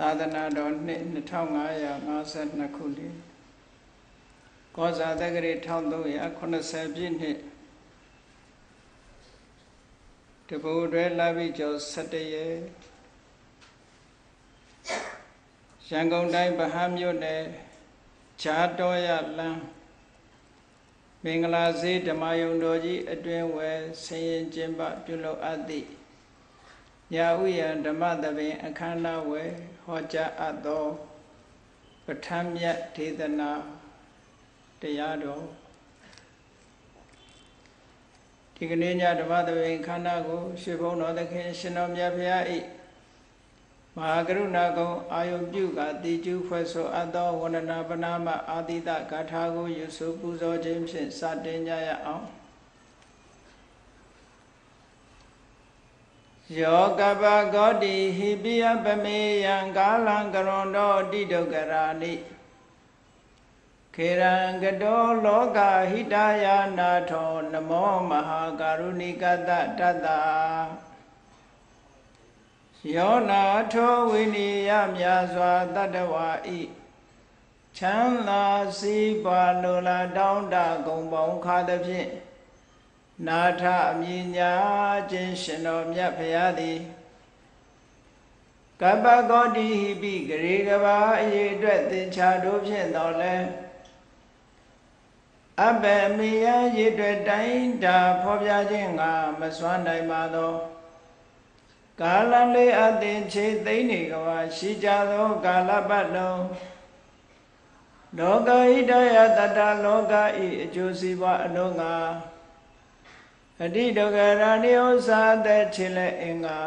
သာသနာတော်နှစ်2552ခုနှစ်ကောဇာတက္ကရီ1380ပြည့်နှစ်တဘူတွဲလာပြီကျော်17ရက်ရန်ကုန်တိုင်းဗဟန်းမြို့နယ်ဈာတော်ရလမ်းမင်္ဂလာဈေးဓမ္မယုံတော်ကြီးအတွင်ဝယ်ဆင်ရင်ကျင်းပပြုလုပ်အပ်သည့်ညာဥယံဓမ္မသဘင်အခမ်းအနားဝယ် ဟောကြားအပ်သောပဋ္ဌာန်းမြတ်ဒေသနာတရားတော်ဒီကနေ့ညဓမ္မသဘင်ခန္ဓာကိုရွှေဘုံတော်သခင် ရှင်တော်မြတ်ဖရာဤမဟာကရုဏာကုံအာယုပြုကတိကျူဖွဲ့ဆိုအပ်သောဝန္ဒနာပနာမအာတိတဂါထာကိုယူဆပူဇော်ခြင်းဖြင့်စတင်ကြရအောင် ယောကပဂောတိဟိပိယပမေယံကာလံကရွန်တော်တိဒုက္ကရာနိခေရံကတောလောကဟိတယာနာထောနမောမဟာကာရုဏိကတတတ္တယောနာထောဝိနိယမြာစွာတတ္တဝါဤချမ်းသာစီးပါလိုလားတောင်းတဂုံပေါင်းခါသဖြင့် နာထအမြညာခြင်းရှင်တော်မြတ်ဖရာသည်ကပ္ပဂောတိဟိပိဂရေကဘာအရေးအတွက်သင်္ချာတို့ဖြင့်တော်လဲအဘယ်မေယရည်တွေတိုင်းတာဖော်ပြခြင်းငါမစွမ်းနိုင်ပါသောကာလလေးအသင်ခြေသိမ့်နေကဘာရှိကြသောကာလပတ်လုံးလောကဣတယတတလောကဤအကျိုးစီးပွားအလုံးငါ အတိဒုက္ခရာနိဥ္စာတဲ့ချင်လဲအင်္ဂါ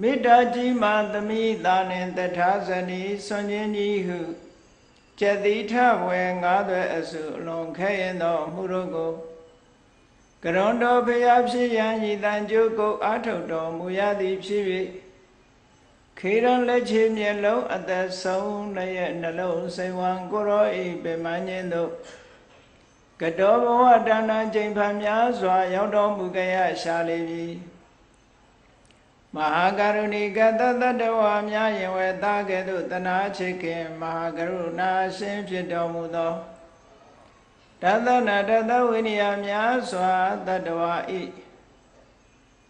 မေတ္တာကြီးမှသမိသာနှင့်တထာဇနီဆွန်ခြင်းကြီးဟုကျက်တိထဝေငါးသွဲအစုအလွန်ခဲရင်သောမှုတို့ကိုကရွန်တော်ဖျားဖြစ်ရန်ဤတန်ကြိုးကိုအာထုတ်တော်မူရသည်ဖြစ်၍ခေရန်လက်ချေမျက်လုံးအသက်ဆုံးလည်းနှလုံးစိမ်ဝံကိုရောဤပင်မခြင်းတို့ ကတောဘဝတဏ္ဍချိန်ဖန်များစွာ ရောက်တော်မူကြရရှာလေပြီမဟာကရုဏီကတတတဝါများယင်ဝေသားကဲ့သို့တနာချစ်ခင်မဟာကရုဏာရှင်ဖြစ်တော်မူသောတသနာတသဝိနည်းများစွာတတဝါဤ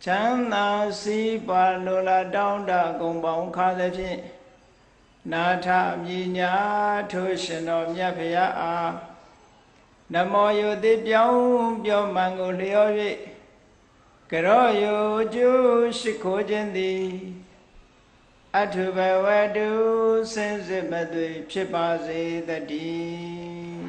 ချမ်းသာစီးပါလိုလားတောင်းတဂုံပေါင်းခါသဖြင့်နာထမြညာထိုရှင်တော်မြတ်ဖရာအား နမောယုတိပြောင်းပြောမှန်ကိုလျော်၍ကရောယုကျုရှိခိုးခြင်းသည်အထုဘဝတုစင်စစ်မသွေဖြစ်ပါစေတည်း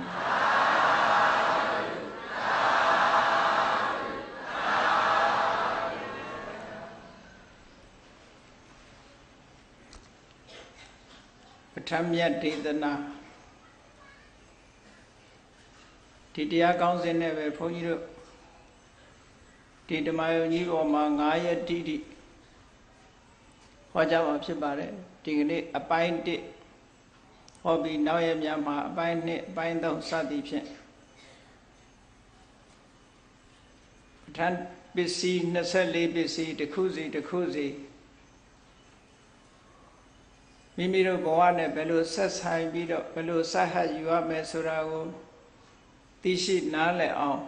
ပထမမြတ်ဒေသနာ ဒီတရားကောင်းစဉ်နဲ့ပဲဘုန်းကြီးတို့ဒီဓမ္မယုံကြီးပေါ်မှာ9ရက်တိတိဟောကြားမှာဖြစ်ပါတယ်ဒီကနေ့အပိုင်း1ဟောပြီးနောက်ရက်များမှာအပိုင်း2အပိုင်း3စသည်ဖြင့်ပဋ္ဌာန်းပစ္စည်း24ပစ္စည်းတစ်ခုစီတစ်ခုစီမိမိတို့ဘဝနဲ့ဘယ်လိုဆက်ဆိုင်ပြီးတော့ဘယ်လိုဆက်ဟပ်ယူရမယ်ဆိုတာကို သိရှိနားလည်အောင်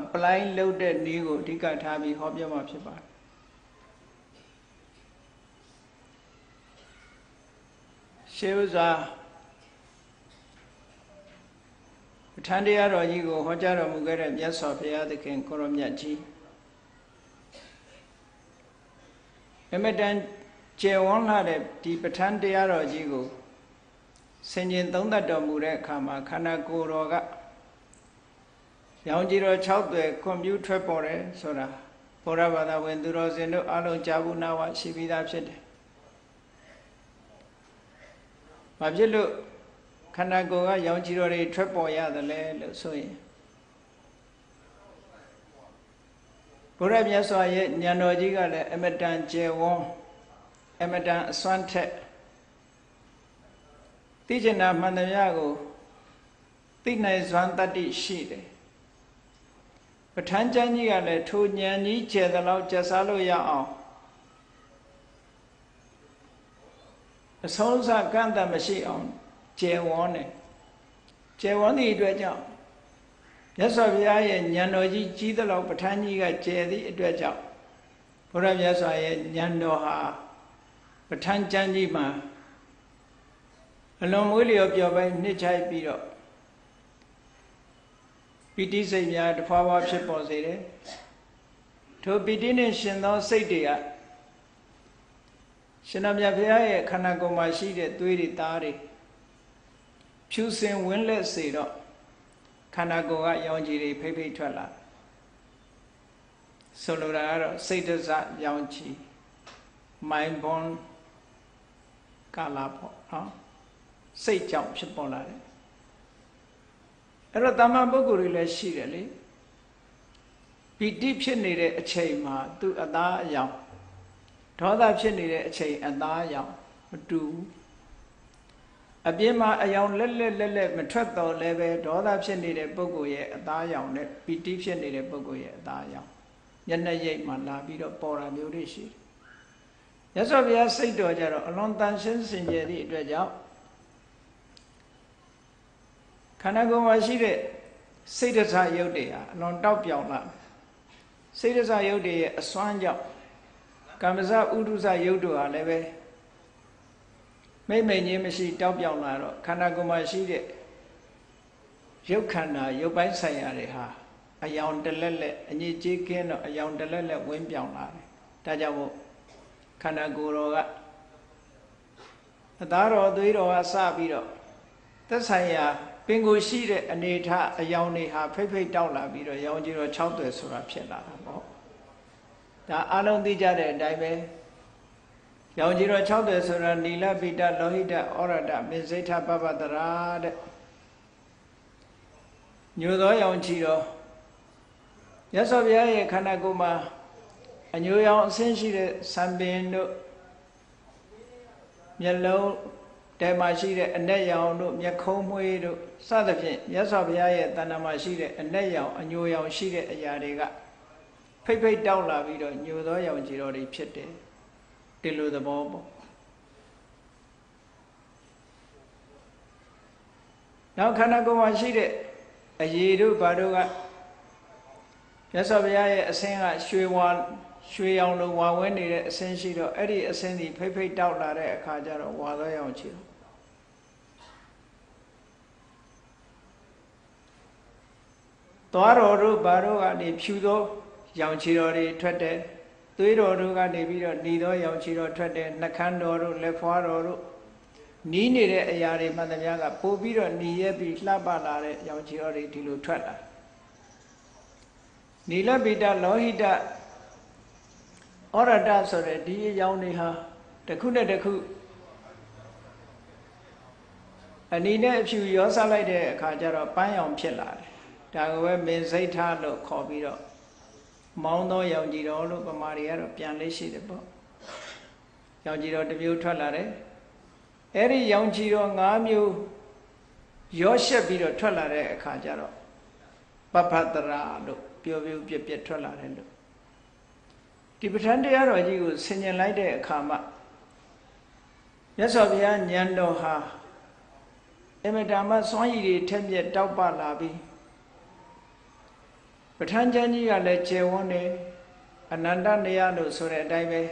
apply လုပ်တဲ့နည်းကိုအဓိကထားပြီးဟောပြောမှာဖြစ်ပါတယ်ရှေးဥစွာပဋ္ဌာန်းတရားတော်ကြီးကိုဟောကြားတော်မူခဲ့တဲ့မြတ်စွာဘုရားသခင်ကိုရောမြတ်ကြီးအမတန်ကျေဝန်းလာတဲ့ဒီပဋ္ဌာန်းတရားတော်ကြီးကို ဆင်ခြင်သုံးသပ်တော်မူတဲ့အခါမှာခန္ဓာကိုယ်တော်ကရောင်ကြီးတော်6သွယ်ကွန်ပျူထွက်ပေါ်တယ်ဆိုတာဘုရားဘာသာဝင်သူတော်စင်တို့အလုံးကြားဘူးနာဝရှိပြီးသားဖြစ်တယ်။ဘာဖြစ်လို့ခန္ဓာကိုယ်ကရောင်ကြီးတော်တွေထွက်ပေါ်ရတယ်လဲလို့ဆိုရင်ဘုရားမြတ်စွာရဲ့ဉာဏ်တော်ကြီးကလည်းအမတန်ကျေဝန်းအမတန်အစွမ်းထက် သိကျင်တာမှန်တရားကိုသိနိုင်စွမ်းတတ္တိရှိတယ်ပဋ္ဌာန်းကျမ်းကြီးကလည်းထိုဉာဏ်ကြီးကျယ်သလောက်ကျက်စားလို့ရအောင်အဆုံးအစကန့်တတ်မရှိအောင်ကျယ်ဝန်းတယ်ကျယ်ဝန်းသည့်အတွက်ကြောင့်မြတ်စွာဘုရားရဲ့ဉာဏ်တော်ကြီးကြီးသလောက်ပဋ္ဌာန်းကြီးကကျယ်သည့်အတွက်ကြောင့်ဘုရားမြတ်စွာရဲ့ဉာဏ်တော်ဟာပဋ္ဌာန်းကျမ်းကြီးမှာ အလွန်မွေးလျော်ပျော်ပိုင်းနှစ်ချိုက်ပြီးတော့ပီတိစိတ်များတဖွာဖွာဖြစ်ပေါ်စေတယ်ထိုပီတိနဲ့ရှင်သောစိတ်တွေကရှင်တော်မြတ်ဘုရားရဲ့ခန္ဓာကိုယ်မှာရှိတဲ့သွေးတွေသားတွေဖြူစင်ဝင်းလက်စေတော့ခန္ဓာကိုယ်ကရောင်ခြည်တွေဖိတ်ဖိတ်ထွက်လာဆိုလိုတာကတော့စိတ်တစရောင်ခြည် mind born ကာလာပေါ့နော် စိတ်ကြောင့်ဖြစ်ပေါ်လာတယ်အဲ့တော့တာမန်ပုဂ္ဂိုလ်တွေလည်းရှိတယ်လေပီတိဖြစ်နေတဲ့အချိန်မှာသူအသားအယောင်ဒေါသဖြစ်နေတဲ့အချိန်အသားအယောင်မတူဘူးအပြင်းမှာအယောင်လက်လက်လက်လက်မထွက်တော့လည်းပဲဒေါသဖြစ်နေတဲ့ပုဂ္ဂိုလ်ရဲ့အသားအယောင်နဲ့ပီတိဖြစ်နေတဲ့ပုဂ္ဂိုလ်ရဲ့အသားအယောင်မျက်နှာရိပ်မှာလာပြီးတော့ပေါ်တာမျိုးတွေရှိတယ်ရသော်ဘုရားစိတ်တော်ကြတော့အလွန်တန်ရှင်းစင်ကြယ်သည့်အတွက်ကြောင့် ခန္ဓာကိုယ်မှာရှိတဲ့စိတ်တစားရုပ်တွေဟာအလွန်တောက်ပြောင်လာစိတ်တစားရုပ်တွေရဲ့အစွမ်းကြောင့်ကမ္မဇဥဒုဇရုပ်တို့ဟာလည်းပဲမိမ့်မိန်ချင်းမရှိတောက်ပြောင်လာတော့ခန္ဓာကိုယ်မှာရှိတဲ့ရုပ်ခန္ဓာရုပ်ပိုင်းဆိုင်ရာတွေဟာအယောင်တလက်လက်အညစ်အကြေးကင်းတော့အယောင်တလက်လက်ဝင်းပြောင်လာတယ်ဒါကြောင့်မို့ခန္ဓာကိုယ်တော်ကအသားတော်သွေးတော်ကစပြီးတော့သက်ဆိုင်ရာ ပင်ကိုရှိတဲ့အနေထအယောင်တွေဟာဖိတ်ဖိတ်တောက်လာပြီးတော့ရောင်ကြီးတော့6သွယ်ဆိုတာဖြစ်လာတာပေါ့ဒါအလုံးသိကြတဲ့အတိုင်းပဲရောင်ကြီးတော့6သွယ်ဆိုတာနီလပိတလောဟိတဩရဒမေဇိထပပတရာတဲ့ညိုသောရောင်ကြီးတော့ရသော်ဘုရားရဲ့ခန္ဓာကိုယ်မှာအညိုရောင်အဆင်းရှိတဲ့သံပင်တို့မျက်လုံး တဲမှာရှိတဲ့အနက်ရောင်တို့မျက်ခုံးမွှေးတို့စသဖြင့်မြတ်စွာဘုရားရဲ့တဏ္ဍာမှာရှိတဲ့အနက်ရောင်အညိုရောင်ရှိတဲ့အရာတွေကဖိတ်ဖိတ်တောက်လာပြီးတော့ညိုသောရောင်ခြေတော်တွေဖြစ်တယ်ဒီလိုသဘောပေါ့နောက်ခန္ဓာကိုယ်မှာရှိတဲ့အရေတို့ဘာတို့ကမြတ်စွာဘုရားရဲ့အဆင်းကရွှေဝါရွှေရောင်လိုဝါဝဲနေတဲ့အဆင်းရှိတော့အဲ့ဒီအဆင်းဒီဖိတ်ဖိတ်တောက်လာတဲ့အခါကျတော့ဝါသောရောင်ချီတော့ သွားတော်တို့ဘာတို့ကနေဖြူသောရောင်ခြည်တော်တွေထွက်တယ်သွေးတော်တို့ကနေပြီးတော့နေသောရောင်ခြည်တော်ထွက်တယ်နှခမ်းတော်တို့လက်ဖွာတော်တို့နီးနေတဲ့အရာတွေမှန်သမျှကပို့ပြီးတော့နေရပြီးလှပလာတဲ့ရောင်ခြည်တော်တွေဒီလိုထွက်လာနီလပိတလောဟိတဩရတဆိုတဲ့ဒီရောင်တွေဟာတစ်ခုနဲ့တစ်ခုအနီနဲ့အဖြူရောစားလိုက်တဲ့အခါကျတော့ပန်းရောင်ဖြစ်လာတယ် ဒါကပဲမင်းစိတ်ထားလို့ခေါ်ပြီးတော့မောင်းသောရောင်ကြည်တော်လို့ပမာတွေကတော့ပြန်လေးရှိတယ်ပေါ့ရောင်ကြည်တော်တစ်မျိုးထွက်လာတယ်အဲ့ဒီရောင်ကြည်တော်၅မျိုးရောရှက်ပြီးတော့ထွက်လာတဲ့အခါကျတော့ပပ္ပတရာလို့ပြောပြောပြပြထွက်လာတယ်လို့ဒီပဋ္ဌာန်းတရားတော်ကြီးကိုဆင်ញင်လိုက်တဲ့အခါမှာမြတ်စွာဘုရားဉာဏ်တော်ဟာအမတာမစွမ်းရည်တွေထက်မြက်တောက်ပလာပြီး ပဋ္ဌာန်းကျမ်းကြီးကလည်းကျယ်ဝန်းတယ်အနန္တတရားလို့ဆိုတဲ့အတိုင်းပဲ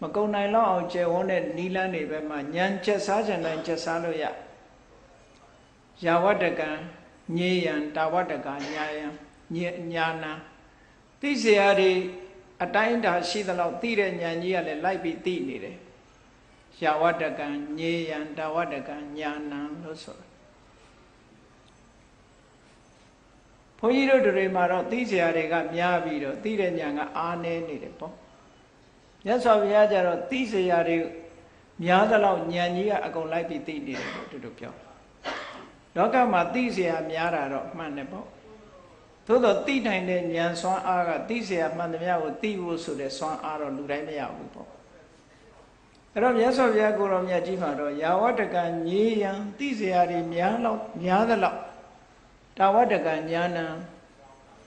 မကုံနိုင်လောက်အောင်ကျယ်ဝန်းတဲ့နီလန်းတွေပဲမှာညံချက်စားကြတိုင်းချက်စားလို့ရယာဝတ္တကံညေယံတာဝတ္တကညာယံညာနာသိစရာတွေအတိုင်းတာရှိသလောက်သိတဲ့ဉာဏ်ကြီးကလည်းလိုက်ပြီးသိနေတယ်ယာဝတ္တကံညေယံတာဝတ္တကညာနံလို့ဆိုတာ ဘုန်းကြီးတို့တွေမှာတော့သိစရာတွေကများပြီးတော့သိတဲ့ညာကအားနည်းနေတယ်ပေါ့မြတ်စွာဘုရားကျတော့သိစရာတွေများသလောက်ညာကြီးကအကုန်လိုက်ပြီးသိနေတယ်ပေါ့တူတူပြောလောကမှာသိစရာများတာတော့မှန်တယ်ပေါ့သို့တော့သိနိုင်တဲ့ဉာဏ်စွမ်းအားကသိစရာမှန်သမျှကိုသိဖို့ဆိုတဲ့စွမ်းအားတော့လူတိုင်းမရဘူးပေါ့အဲ့တော့မြတ်စွာဘုရားကိုရောမြတ်ကြီးမှာတော့ယာဝတကံညီယံသိစရာတွေများလောက်များသလောက် တာဝတ္တကညာနံ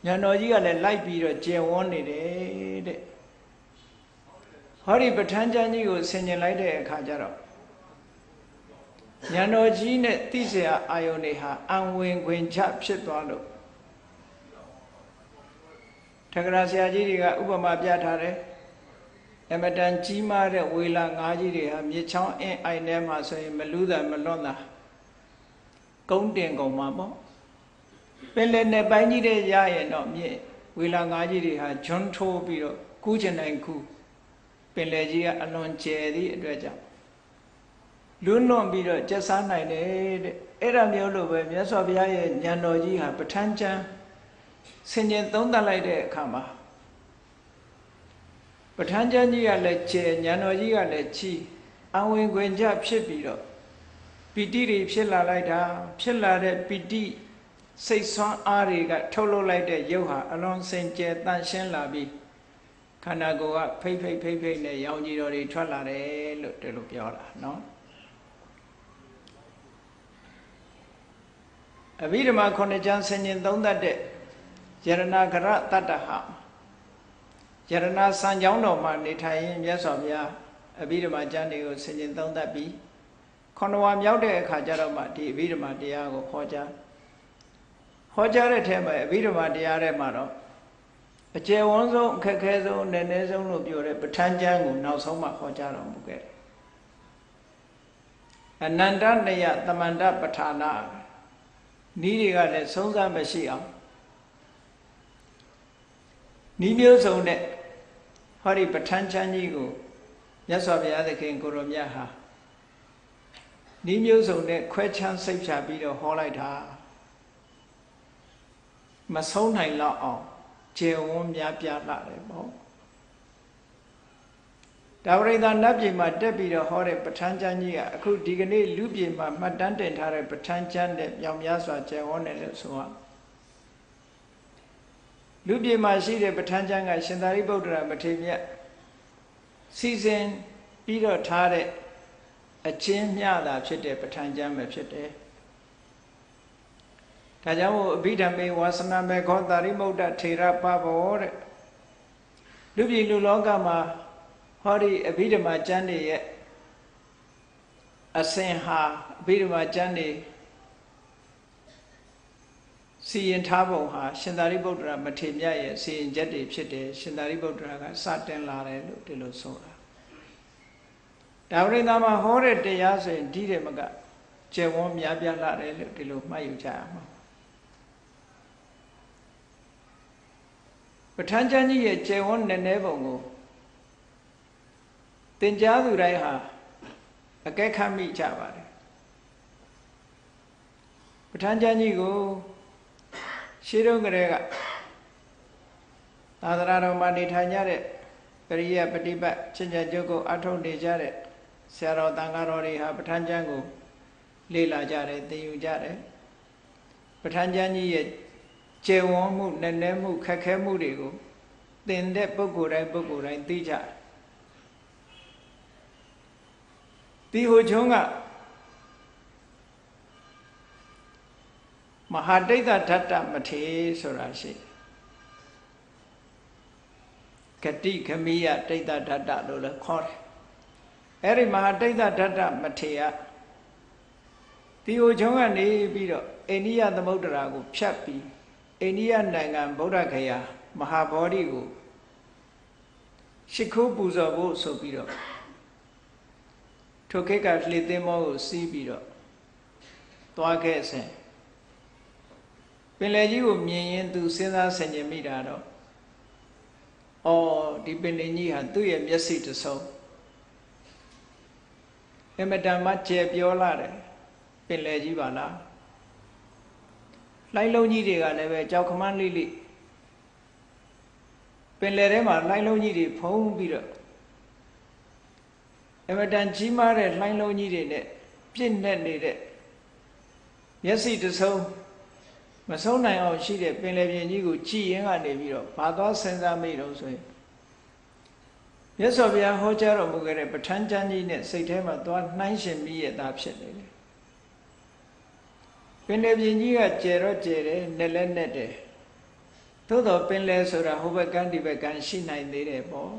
ဉာဏ်တော်ကြီးကလည်းလိုက်ပြီးတော့ကျင်ဝန်းနေတယ်တဲ့ဟောဒီပဋ္ဌာန်းကျမ်းကြီးကိုဆင်ញင်လိုက်တဲ့အခါကျတော့ ဉာဏ်တော်ကြီးနဲ့သိเสียအာယုန်တွေဟာအံဝင်ခွင်ချဖြစ်သွားလို့ထကရာဆရာကြီးတွေကဥပမာပြထားတယ်အမတန်ကြီးမားတဲ့ဝေလာငါးကြီးတွေဟာမြေချောင်းအင်းအိုင်ထဲမှာဆိုရင်မလူးတာမလွတ်တာကုန်းတင်ကုန်မှာပေါ့ ပင်လယ်နယ်ပိုင်းကြီးတဲ့ရရင်တော့မြေဝေလာငါးကြီးတွေဟာဂျွန်းထိုးပြီးတော့ကူးချင်နိုင်ကူးပင်လယ်ကြီးကအလွန်ကျယ်သည့်အတွက်ကြောင့်လွန်းလွန်ပြီးတော့ကျက်စားနိုင်တယ်တဲ့အဲ့ဒါမျိုးလို့ပဲမြတ်စွာဘုရားရဲ့ဉာဏ်တော်ကြီးဟာပဋ္ဌာန်းကျမ်းဆင်ញင်သုံးသပ်လိုက်တဲ့အခါမှာပဋ္ဌာန်းကျမ်းကြီးကလည်းကျယ်ဉာဏ်တော်ကြီးကလည်းချီအဝင်ခွင်ကြဖြစ်ပြီးတော့ပီတိတွေဖြစ်လာလိုက်တာ ဖြစ်လာတဲ့ပီတိ စိတ်ဆွမ်းအားတွေကထုတ်လုပ်လိုက်တဲ့ရုပ်ဟာအလွန်စင်ကြယ်တန်ရှင်းလာပြီးခန္ဓာကိုယ်ကဖိတ်ဖိတ်ဖိတ်ဖိတ်နဲ့ရောင်ကြီးတော်တွေထွက်လာတယ်လို့တလို့ပြောတာနော်အဘိဓမ္မာခုနှစ်ကျမ်းဆင်ញင်သုံးသတ်တဲ့ယရဏကရတတ္တဟယရဏစံကြောင်းတော်မှာနေထိုင်ရင်မြတ်စွာဘုရားအဘိဓမ္မာကျမ်းတွေကိုဆင်ញင်သုံးသတ်ပြီးခန္ဓာဝါမြောက်တဲ့အခါကျတော့မှဒီအဘိဓမ္မာတရားကိုဟောကြား ဟောကြားတဲ့ထဲမှာအဘိဓမ္မာတရားထဲမှာတော့အကျယ်ဝန်းဆုံးအခက်ခဲဆုံးနည်းနည်းဆုံးလို့ပြောတဲ့ပဋ္ဌာန်းကျမ်းကိုနောက်ဆုံးမှဟောကြားတော်မူခဲ့တယ်အနန္တနယသမန္တပဋ္ဌာနာနီးတွေကလည်းဆုံးစားမရှိအောင်နီးမျိုးစုံနဲ့ဟောဒီပဋ္ဌာန်းချမ်းကြီးကိုမြတ်စွာဘုရားသခင်ကိုရောမြတ်ဟာနီးမျိုးစုံနဲ့ခွဲချမ်းစိတ်ဖြာပြီးတော့ဟောလိုက်တာ မဆုံးနိုင်တော့အောင်ကျေဝန်းများပြလာတယ်ပေါ့ဒါဝရိသနတ်ပြည်မှာတက်ပြီးတော့ဟောတဲ့ပဋ္ဌာန်းကျမ်းကြီးကအခုဒီကနေ့လူပြည်မှာမှတ်တမ်းတင်ထားတဲ့ပဋ္ဌာန်းကျမ်းနဲ့ပြောင်များစွာကျေဝန်းတယ်လို့ဆိုရလူပြည်မှာရှိတဲ့ပဋ္ဌာန်းကျမ်းကရှင်သာရိပုတ္တရာမထေရမြတ်စီစဉ်ပြီးတော့ထားတဲ့အချင်းမျှတာဖြစ်တဲ့ပဋ္ဌာန်းကျမ်းပဲဖြစ်တယ် ဒါကြောင့်မို့အဘိဓမ္မေဝါစနာမေခောတာရိမုဒ္ဒထေရပဘောတဲ့လူပြည်လူလောကမှာဟောဒီအဘိဓမ္မာကျမ်းတွေရဲ့အစဉ်ဟာအဘိဓမ္မာကျမ်းတွေစီရင်ထားပုံဟာရှင်သာရိပုတ္တရာမထေမြတ်ရဲ့စီရင်ချက်တွေဖြစ်တယ်ရှင်သာရိပုတ္တရာကစတင်လာတယ်လို့ဒီလိုဆိုတာဒါဝိဒ္ဓမှာဟောတဲ့တရားဆိုရင်ဒီတယ်မကကျေဝန်းများပြားလာတယ်လို့ဒီလိုမှတ်ယူကြရမှာ ပဋ္ဌာန်းကျမ်းကြီးရဲ့ကျေဝန်းနည်းနည်းပုံကိုသင်ကြားသူတိုင်းဟာအကဲခတ်မိကြပါတယ်ပဋ္ဌာန်းကျမ်းကြီးကိုရှေးတုန်းကတည်းကသာသနာတော်မှာနေထိုင်ကြတဲ့ပရိယပฏิပတ်ချင်းချကျုပ်ကိုအထုတ်နေကြတဲ့ဆရာတော်တန်ဃာတော်တွေဟာပဋ္ဌာန်းကျမ်းကိုလေ့လာကြတယ်သင်ယူကြတယ်ပဋ္ဌာန်းကျမ်းကြီးရဲ့ ကျေဝန်းမှုနည်းနည်းမှုခက်ခဲမှုတွေကိုသင်တဲ့ပုဂ္ဂိုလ်တိုင်းပုဂ္ဂိုလ်တိုင်းသိကြတယ်ဒီဟိုချုံးကမဟာဒိဋ္ဌဓာတ္တမထေဆိုတာရှိဂတိခမိယဒိဋ္ဌဓာတ္တလို့လည်းခေါ်တယ်အဲ့ဒီမဟာဒိဋ္ဌဓာတ္တမထေကဒီဟိုချုံးကနေပြီးတော့အိန္ဒိယသမုဒ္ဒရာကိုဖြတ်ပြီး အိန္ဒိယနိုင်ငံဗုဒ္ဓဂယာမဟာဗောဓိကိုရှ िख ိုးပူဇော်ဖို့ဆိုပြီးတော့ထိုခေတ်ကလှေသင်းမောကိုစီးပြီးတော့သွားခဲ့စဉ်ပင်လယ်ကြီးကိုမြင်ရင်သူစဉ်းစားဆင်ခြင်မိတာတော့အော်ဒီပင်လယ်ကြီးဟာသူ့ရဲ့မျက်စိတစ်စုံအမတန်မှကျယ်ပြောလာတယ်ပင်လယ်ကြီးပါလား လှိုင်းလုံးကြီးတွေကလည်းပဲကြောက်ခမန်းလေးလေးပင်လယ်ထဲမှာလှိုင်းလုံးကြီးတွေဖုံးပြီးတော့အမတန်ကြီးမားတဲ့လှိုင်းလုံးကြီးတွေနဲ့ပြည့်နဲ့နေတဲ့မျက်စိတဆုံးမဆုံးနိုင်အောင်ရှိတဲ့ပင်လယ်ပြင်ကြီးကိုကြည်ရင်ကနေပြီးတော့ဘာသွားစဉ်းစားမိတော့ဆိုရင်မြတ်စွာဘုရားဟောကြားတော်မူခဲ့တဲ့ပဋ္ဌာန်းကျမ်းကြီးနဲ့စိတ်ထဲမှာသွားနှိုင်းရှင်မိရတာဖြစ်နေတယ် ပင်လယ်ပြင်ကြီးကကျယ်တော့ကျယ်တယ်နဲ့လည်းနဲ့တယ်သို့တော့ပင်လယ်ဆိုတာဟိုဘက်ကန်းဒီဘက်ကန်းရှိနိုင်သေးတယ်ပေါ့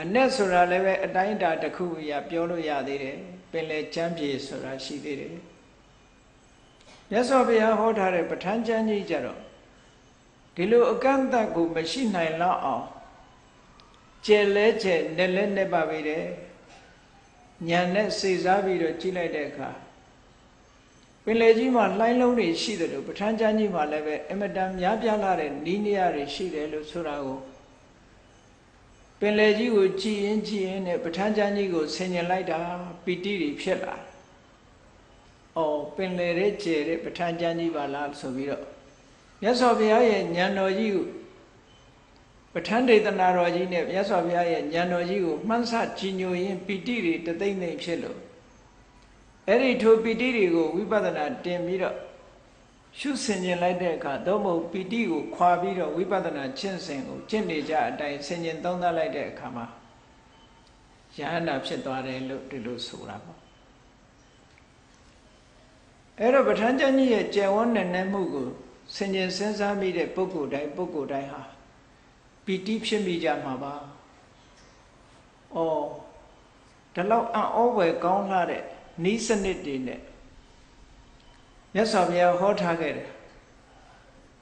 အ내ဆိုတာလည်းပဲအတိုင်းအတာတစ်ခုအရာပြောလို့ရသေးတယ်ပင်လေကျမ်းပြေဆိုတာရှိသေးတယ်မြတ်စွာဘုရားဟောထားတဲ့ပဋ္ဌာန်းကျမ်းကြီးကြတော့ဒီလိုအကန့်အသတ်ကိုမရှိနိုင်လောက်အောင်ကျဲလဲကျဲနဲ့လဲနဲ့ပါပြီတယ်ညံနဲ့စေစားပြီးတော့ကြည့်လိုက်တဲ့အခါ ပင်လေကြီးမှာလှိုင်းလုံးတွေရှိတယ်လို့ပဋ္ဌာန်းကျမ်းကြီးမှာလည်းပဲအမတန်များပြားလာတဲ့နီးနေရတွေရှိတယ်လို့ဆိုတာကိုပင်လေကြီးကိုကြည်ရင်ကြည်ရင်နဲ့ပဋ္ဌာန်းကျမ်းကြီးကိုဆင်ញင်လိုက်တာပီတိတွေဖြစ်လာ။အော်ပင်လေရဲ့ကျဲတဲ့ပဋ္ဌာန်းကျမ်းကြီးပါလားဆိုပြီးတော့မြတ်စွာဘုရားရဲ့ဉာဏ်တော်ကြီးကိုပဋ္ဌာန်းဒေသနာတော်ကြီးနဲ့မြတ်စွာဘုရားရဲ့ဉာဏ်တော်ကြီးကိုမှန်းဆကြည်ညိုရင်းပီတိတွေတသိမ့်သိမ့်ဖြစ်လို့ အဲ့ဒီထိုပီတိတွေကိုဝိပဿနာတင်ပြီးတော့ရှုဆင်ခြင်လိုက်တဲ့အခါသို့မဟုတ်ပီတိကိုခွာပြီးတော့ဝိပဿနာကျင့်စဉ်ကိုကျင့်နေကြအတိုင်းဆင်ခြင်သုံးသပ်လိုက်တဲ့အခါမှာယဟန္တာဖြစ်သွားတယ်လို့ဒီလိုဆိုတာပေါ့အဲ့တော့ပဋ္ဌာန်းကျမ်းကြီးရဲ့ကျယ်ဝန်းနဲ့နဲ့မှုကိုဆင်ခြင်စဉ်းစားမိတဲ့ပုဂ္ဂိုလ်တိုင်းပုဂ္ဂိုလ်တိုင်းဟာပီတိဖြစ်မိကြမှာပါ။အော်ဒီလောက်အံ့ဩဖွယ်ကောင်းလာတဲ့ ဤစနစ်တွေနဲ့မြတ်စွာဘုရားဟောထားခဲ့တယ်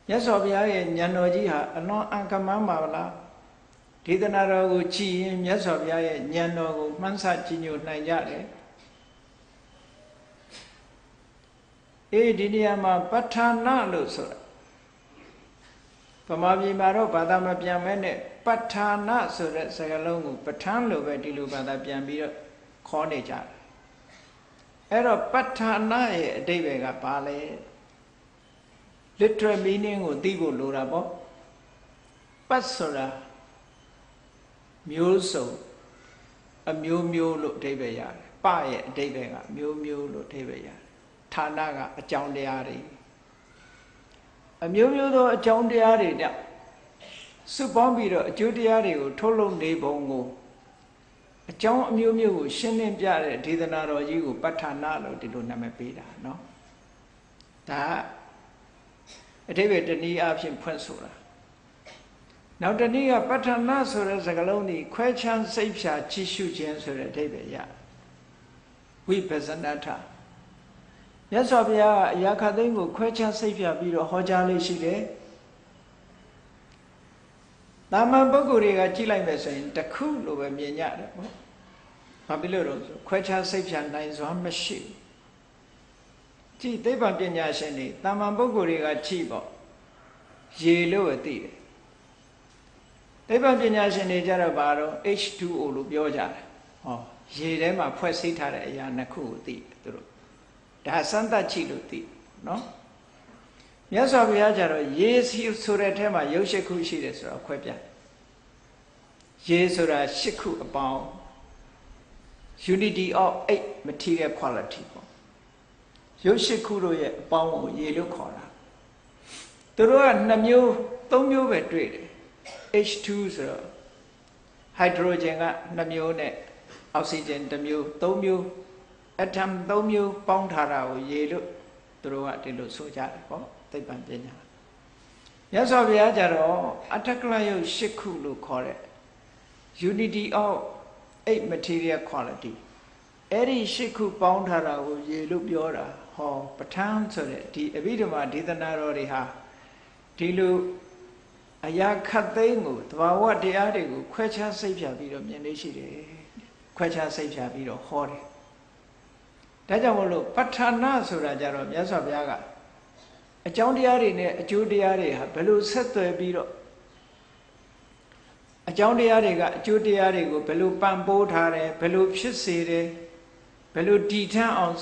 မြတ်စွာဘုရားရဲ့ဉာဏ်တော်ကြီးဟာအလွန်အံကမန်းပါလားဒေသနာတော်ကိုကြည်ရင်မြတ်စွာဘုရားရဲ့ဉာဏ်တော်ကိုမှန်းဆကြည်ညိုနိုင်ကြတယ်အေးဒီနေရာမှာပဋ္ဌာနာလို့ဆိုတာဗမာပြည်မှာတော့ဘာသာမပြန်မဲနဲ့ပဋ္ဌာနာဆိုတဲ့စကားလုံးကိုပဋ္ဌာန်းလို့ပဲဒီလိုဘာသာပြန်ပြီးတော့ခေါ်နေကြတယ် အဲ့တော့ပဋ္ဌာနာရဲ့အတိပ္ပယ်ကဘာလဲ literal meaning ကိုသိဖို့လိုတာပေါ့ပတ်ဆိုတာမျိုးစုံအမျိုးမျိုးလို့အဓိပ္ပာယ်ရတယ်ပရဲ့အဓိပ္ပာယ်ကမျိုးမျိုးလို့အဓိပ္ပာယ်ရတယ်ဌာနကအကြောင်းတရားတွေအမျိုးမျိုးသောအကြောင်းတရားတွေနဲ့စုပေါင်းပြီးတော့အကျိုးတရားတွေကိုထုတ်လုပ်နေပုံကို အကြောင်းအမျိုးမျိုးကိုရှင်းလင်းပြတဲ့ဒေသနာတော်ကြီးကိုပဋ္ဌာနာလို့ဒီလိုနာမည်ပေးတာเนาะဒါအထိပ္ပယ်တနည်းအားဖြင့်ဖွင့်ဆိုတာနောက်တနည်းကပဋ္ဌာနာဆိုတဲ့စကားလုံးဒီခွဲခြမ်းစိတ်ဖြာကြည့်ရှုခြင်းဆိုတဲ့အထိပ္ပယ်ရဝိပဿနာထမြတ်စွာဘုရားကအရာခသိန်းကိုခွဲခြမ်းစိတ်ဖြာပြီးတော့ဟောကြားလေးရှိတယ် တာမန်ပုဂ္ဂိုလ်တွေကကြည့်လိုက်မယ်ဆိုရင်တခုလိုပဲမြင်ကြတယ်ပေါ့။ဘာဖြစ်လို့တော့ဆိုခွဲခြားစိတ်ဖြာနိုင်စွာမရှိဘူး။ကြည့်သိပ္ပံပညာရှင်တွေတာမန်ပုဂ္ဂိုလ်တွေကကြည့်ပေါ့။ရေလို့ပဲသိတယ်။သိပ္ပံပညာရှင်တွေကြတော့ဘာတော့ H2O လို့ပြောကြတယ်။ဟောရေထဲမှာဖွဲ့စည်းထားတဲ့အရာနှစ်ခုကိုသိတယ်သူတို့။ဒါစမ်းသပ်ကြည့်လို့သိနော်။ မြတ်စွာဘုရားကြတော့ရေစီဆိုတဲ့ထဲမှာရုပ်ရှိခုရှိတယ်ဆိုတော့ခွဲပြရေဆိုတာရှစ်ခုအပေါင်း unity of eight material quality ပေါ့ရုပ်ရှိခုတို့ရဲ့အပေါင်းကိုရေလို့ခေါ်တာသူတို့က2မျိုး3မျိုးပဲတွေ့တယ် H2 ဆိုတော့ hydrogen က2မျိုးနဲ့ oxygen 1မျိုး3မျိုး atom 3မျိုးပေါင်းထားတာကိုရေလို့ သူတို့ကဒီလိုဆိုကြတယ်ပေါ့သိပ္ပံပညာမြတ်စွာဘုရားကြတော့အထက်ကလယုတ်၈ခုလို့ခေါ်တဲ့ unity of eight material quality အဲ့ဒီ၈ခုပေါင်းထားတာကိုရေလို့ပြောတာဟောပဋ္ဌာန်းဆိုတဲ့ဒီအဘိဓမ္မာဒေသနာတော်တွေဟာဒီလိုအရာခတ်သိမ်းကိုတဘာဝတရားတွေကိုခွဲခြားစိတ်ဖြာပြီးတော့မြင်နေရှိတယ်ခွဲခြားစိတ်ဖြာပြီးတော့ဟောတယ် ဒါကြောင့်မလို့ပဋ္ဌာနာဆိုတာကြတော့မြတ်စွာဘုရားကအကြောင်းတရားတွေနဲ့အကျိုးတရားတွေဟာဘယ်လိုဆက်သွယ်ပြီးတော့အကြောင်းတရားတွေကအကျိုးတရားတွေကိုဘယ်လိုပံ့ပိုးထားတယ်ဘယ်လိုဖြစ်စေတယ်ဘယ်လိုတည်ထမ်းအောင်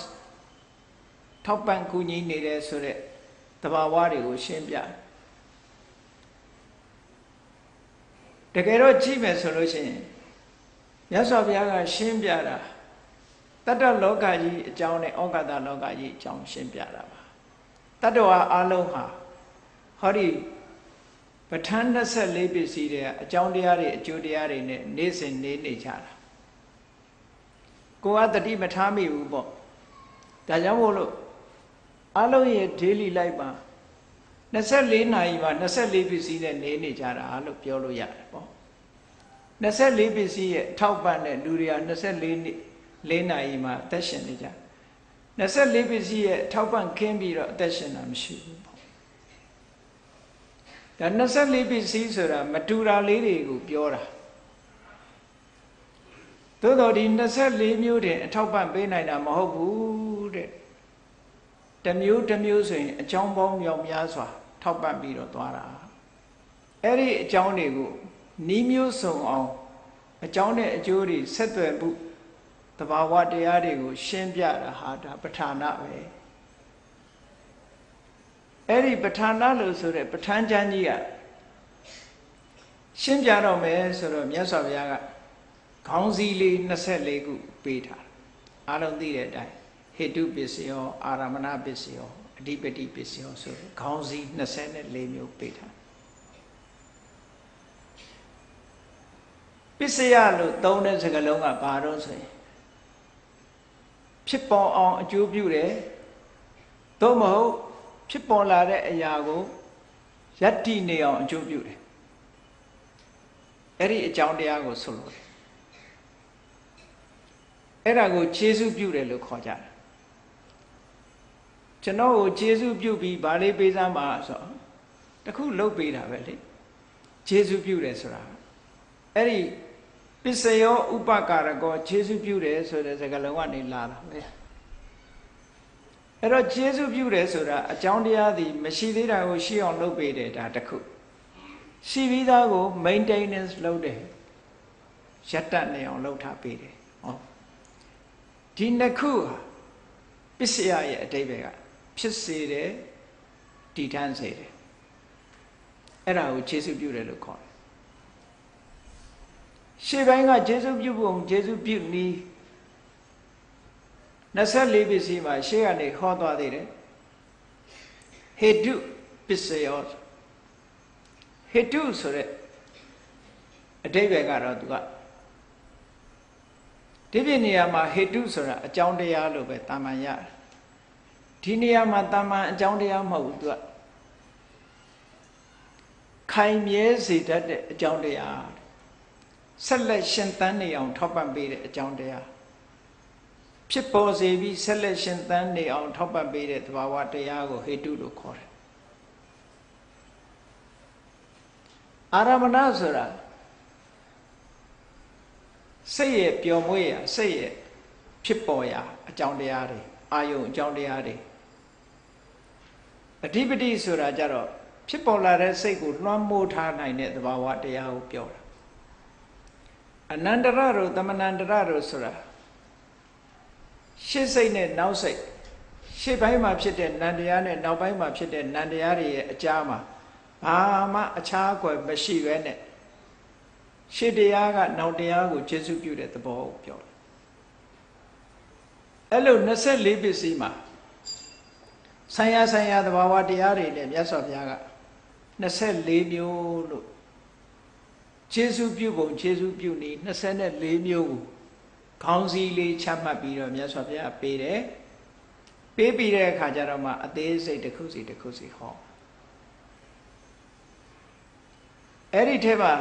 ထောက်ပံ့ကူညီနေတယ်ဆိုတဲ့တဘာဝတွေကိုရှင်းပြတကယ်တော့ကြည့်မယ်ဆိုလို့ရှိရင်မြတ်စွာဘုရားကရှင်းပြတာ တတ္တလောကကြီးအကြောင်းနဲ့ဩကာသလောကကြီးအကြောင်းရှင်းပြတာပါတတ္တဝါအလုံးဟာဟောဒီပဋ္ဌာန်း24ပစ္စည်းတွေအကြောင်းတရားတွေအကျိုးတရားတွေနဲ့နေ့စဉ်နေနေကြတာကိုကတတိမထားမိဘူးပေါ့ဒါကြောင့်မို့လို့အလုံးရဲ့ daily life မှာ24နာရီမှာ24ပစ္စည်းနဲ့နေနေကြတာလို့ပြောလို့ရတယ်ပေါ့24ပစ္စည်းရဲ့ထောက်ပံ့တဲ့လူတွေက24နှစ် ၄နာရီမှာအသက်ရှင်နေကြ24ပစ္စည်းရဲ့ထောက်ပံ့ခင်းပြီးတော့အသက်ရှင်တာမရှိဘူးပေါ့ဒါ24ပစ္စည်းဆိုတာမတူတာလေးတွေကိုပြောတာသို့တော်ဒီ24မျိုးတင်အထောက်ပံ့ပေးနိုင်တာမဟုတ်ဘူးတဲ့တမျိုးတမျိုးဆိုရင်အကြောင်းပေါင်းမြောက်များစွာ ထောက်ပံ့ပြီးတော့သွားတာအဲ့ဒီအကြောင်းတွေကိုနီးမျိုးစုံအောင်အကြောင်းနဲ့အကျိုးတွေဆက်သွယ်မှု တဘာဝတရားတွေကို ရှင်းပြတာဟာဒါပဋ္ဌာနာပဲအဲ့ဒီပဋ္ဌာနာလို့ဆိုတဲ့ပဋ္ဌာန်းကျမ်းကြီးကရှင်းပြတော့မယ်ဆိုတော့မြတ်စွာဘုရားကခေါင်းစည်းလေး24ခုပေးထားအားလုံးသိတဲ့အတိုင်းဟေတုပစ္စယောအာရမဏပစ္စယောအဓိပတိပစ္စယောဆိုတဲ့ခေါင်းစည်း24မျိုးပေးထားပစ္စယလို့သုံးတဲ့စကားလုံးကဘာတော့ဆိုရင် ဖြစ်ပေါ်အောင်အကျိုးပြုတယ်သို့မဟုတ်ဖြစ်ပေါ်လာတဲ့အရာကိုယတ္တိနေအောင်အကျိုးပြုတယ်အဲ့ဒီအကြောင်းတရားကိုဆိုလို့အဲ့ဒါကိုခြေစုပြုတယ်လို့ခေါ်ကြတယ်ကျွန်တော်ကိုခြေစုပြုပြီးဗာလေးပေးစမ်းပါဆိုတခုလုတ်ပေးတာပဲလေခြေစုပြုတယ်ဆိုတာအဲ့ဒီ ပစ္စယောဥပကာရကောခြေစုပြုတယ်ဆိုတဲ့စကားလုံးကနေလာတာပဲအဲ့တော့ခြေစုပြုတယ်ဆိုတာအကြောင်းတရားသည်မရှိသေးတာကိုရှိအောင်လုပ်ပေးတယ်ဒါတခုရှိပြီးသားကို maintenance လုပ်တယ်ရတ္တနေအောင်လုပ်ထားပေးတယ်ဟောဒီနှစ်ခုဟာပစ္စယရဲ့အတိပ္ပယ်ကဖြစ်စေတယ်တည်ထမ်းစေတယ်အဲ့ဒါကိုခြေစုပြုတယ်လို့ခေါ်တယ် ရှေ့ပိုင်းကခြေစုပြုပုံခြေစုပြုနည်း24ပစ္စည်းမှာရှေ့ကနေဟောသွားသေးတယ်ဟေတုပစ္စယောဟေတုဆိုတဲ့အတိပ္ပယ်ကတော့သူကဒီပြနေရာမှာဟေတုဆိုတာအကြောင်းတရားလို့ပဲတာမန်ရတယ်ဒီနေရာမှာတာမန်အကြောင်းတရားမဟုတ်ဘူးသူကခိုင်မြဲစေတတ်တဲ့အကြောင်းတရား ဆက်လက်ရှင်သန်နေအောင်ထောက်ပံ့ပေးတဲ့အကြောင်းတရားဖြစ်ပေါ်စေပြီးဆက်လက်ရှင်သန်နေအောင်ထောက်ပံ့ပေးတဲ့သဘာဝတရားကိုဟေတုလို့ခေါ်တယ်အာရမဏဆိုတာစိတ်ရဲ့ပျော်မွေ့ရာစိတ်ရဲ့ဖြစ်ပေါ်ရာအကြောင်းတရားတွေအာယုံအကြောင်းတရားတွေအဓိပတိဆိုတာကြတော့ဖြစ်ပေါ်လာတဲ့စိတ်ကိုလွှမ်းမိုးထားနိုင်တဲ့သဘာဝတရားကိုပြောတာ အနန္တရတို့သမဏန္တရတို့ဆိုတာရှေ့စိတ်နဲ့နောက်စိတ်ရှေ့ပိုင်းမှာဖြစ်တဲ့နန္တရားနဲ့နောက်ပိုင်းမှာဖြစ်တဲ့နန္တရားတွေရဲ့အကြားမှာဘာမှအခြားအကွယ်မရှိပဲနဲ့ရှေ့တရားကနောက်တရားကိုကျေစုပြုတဲ့သဘောကိုပြောတယ်အဲ့လို24ပစ္စည်းမှာဆံရဆံရသဘာဝတရားတွေနဲ့မြတ်စွာဘုရားက24မျိုးလို့ ခြေစုပြုပုံခြေစုပြုနည်း24မျိုးကိုခေါင်းစည်းလေးချမှတ်ပြီးတော့မြတ်စွာဘုရားပေးတယ်ပေးပြီးတဲ့အခါကျတော့မှအသေးစိတ်တစ်ခုစီတစ်ခုစီဟောအဲ့ဒီထဲမှာ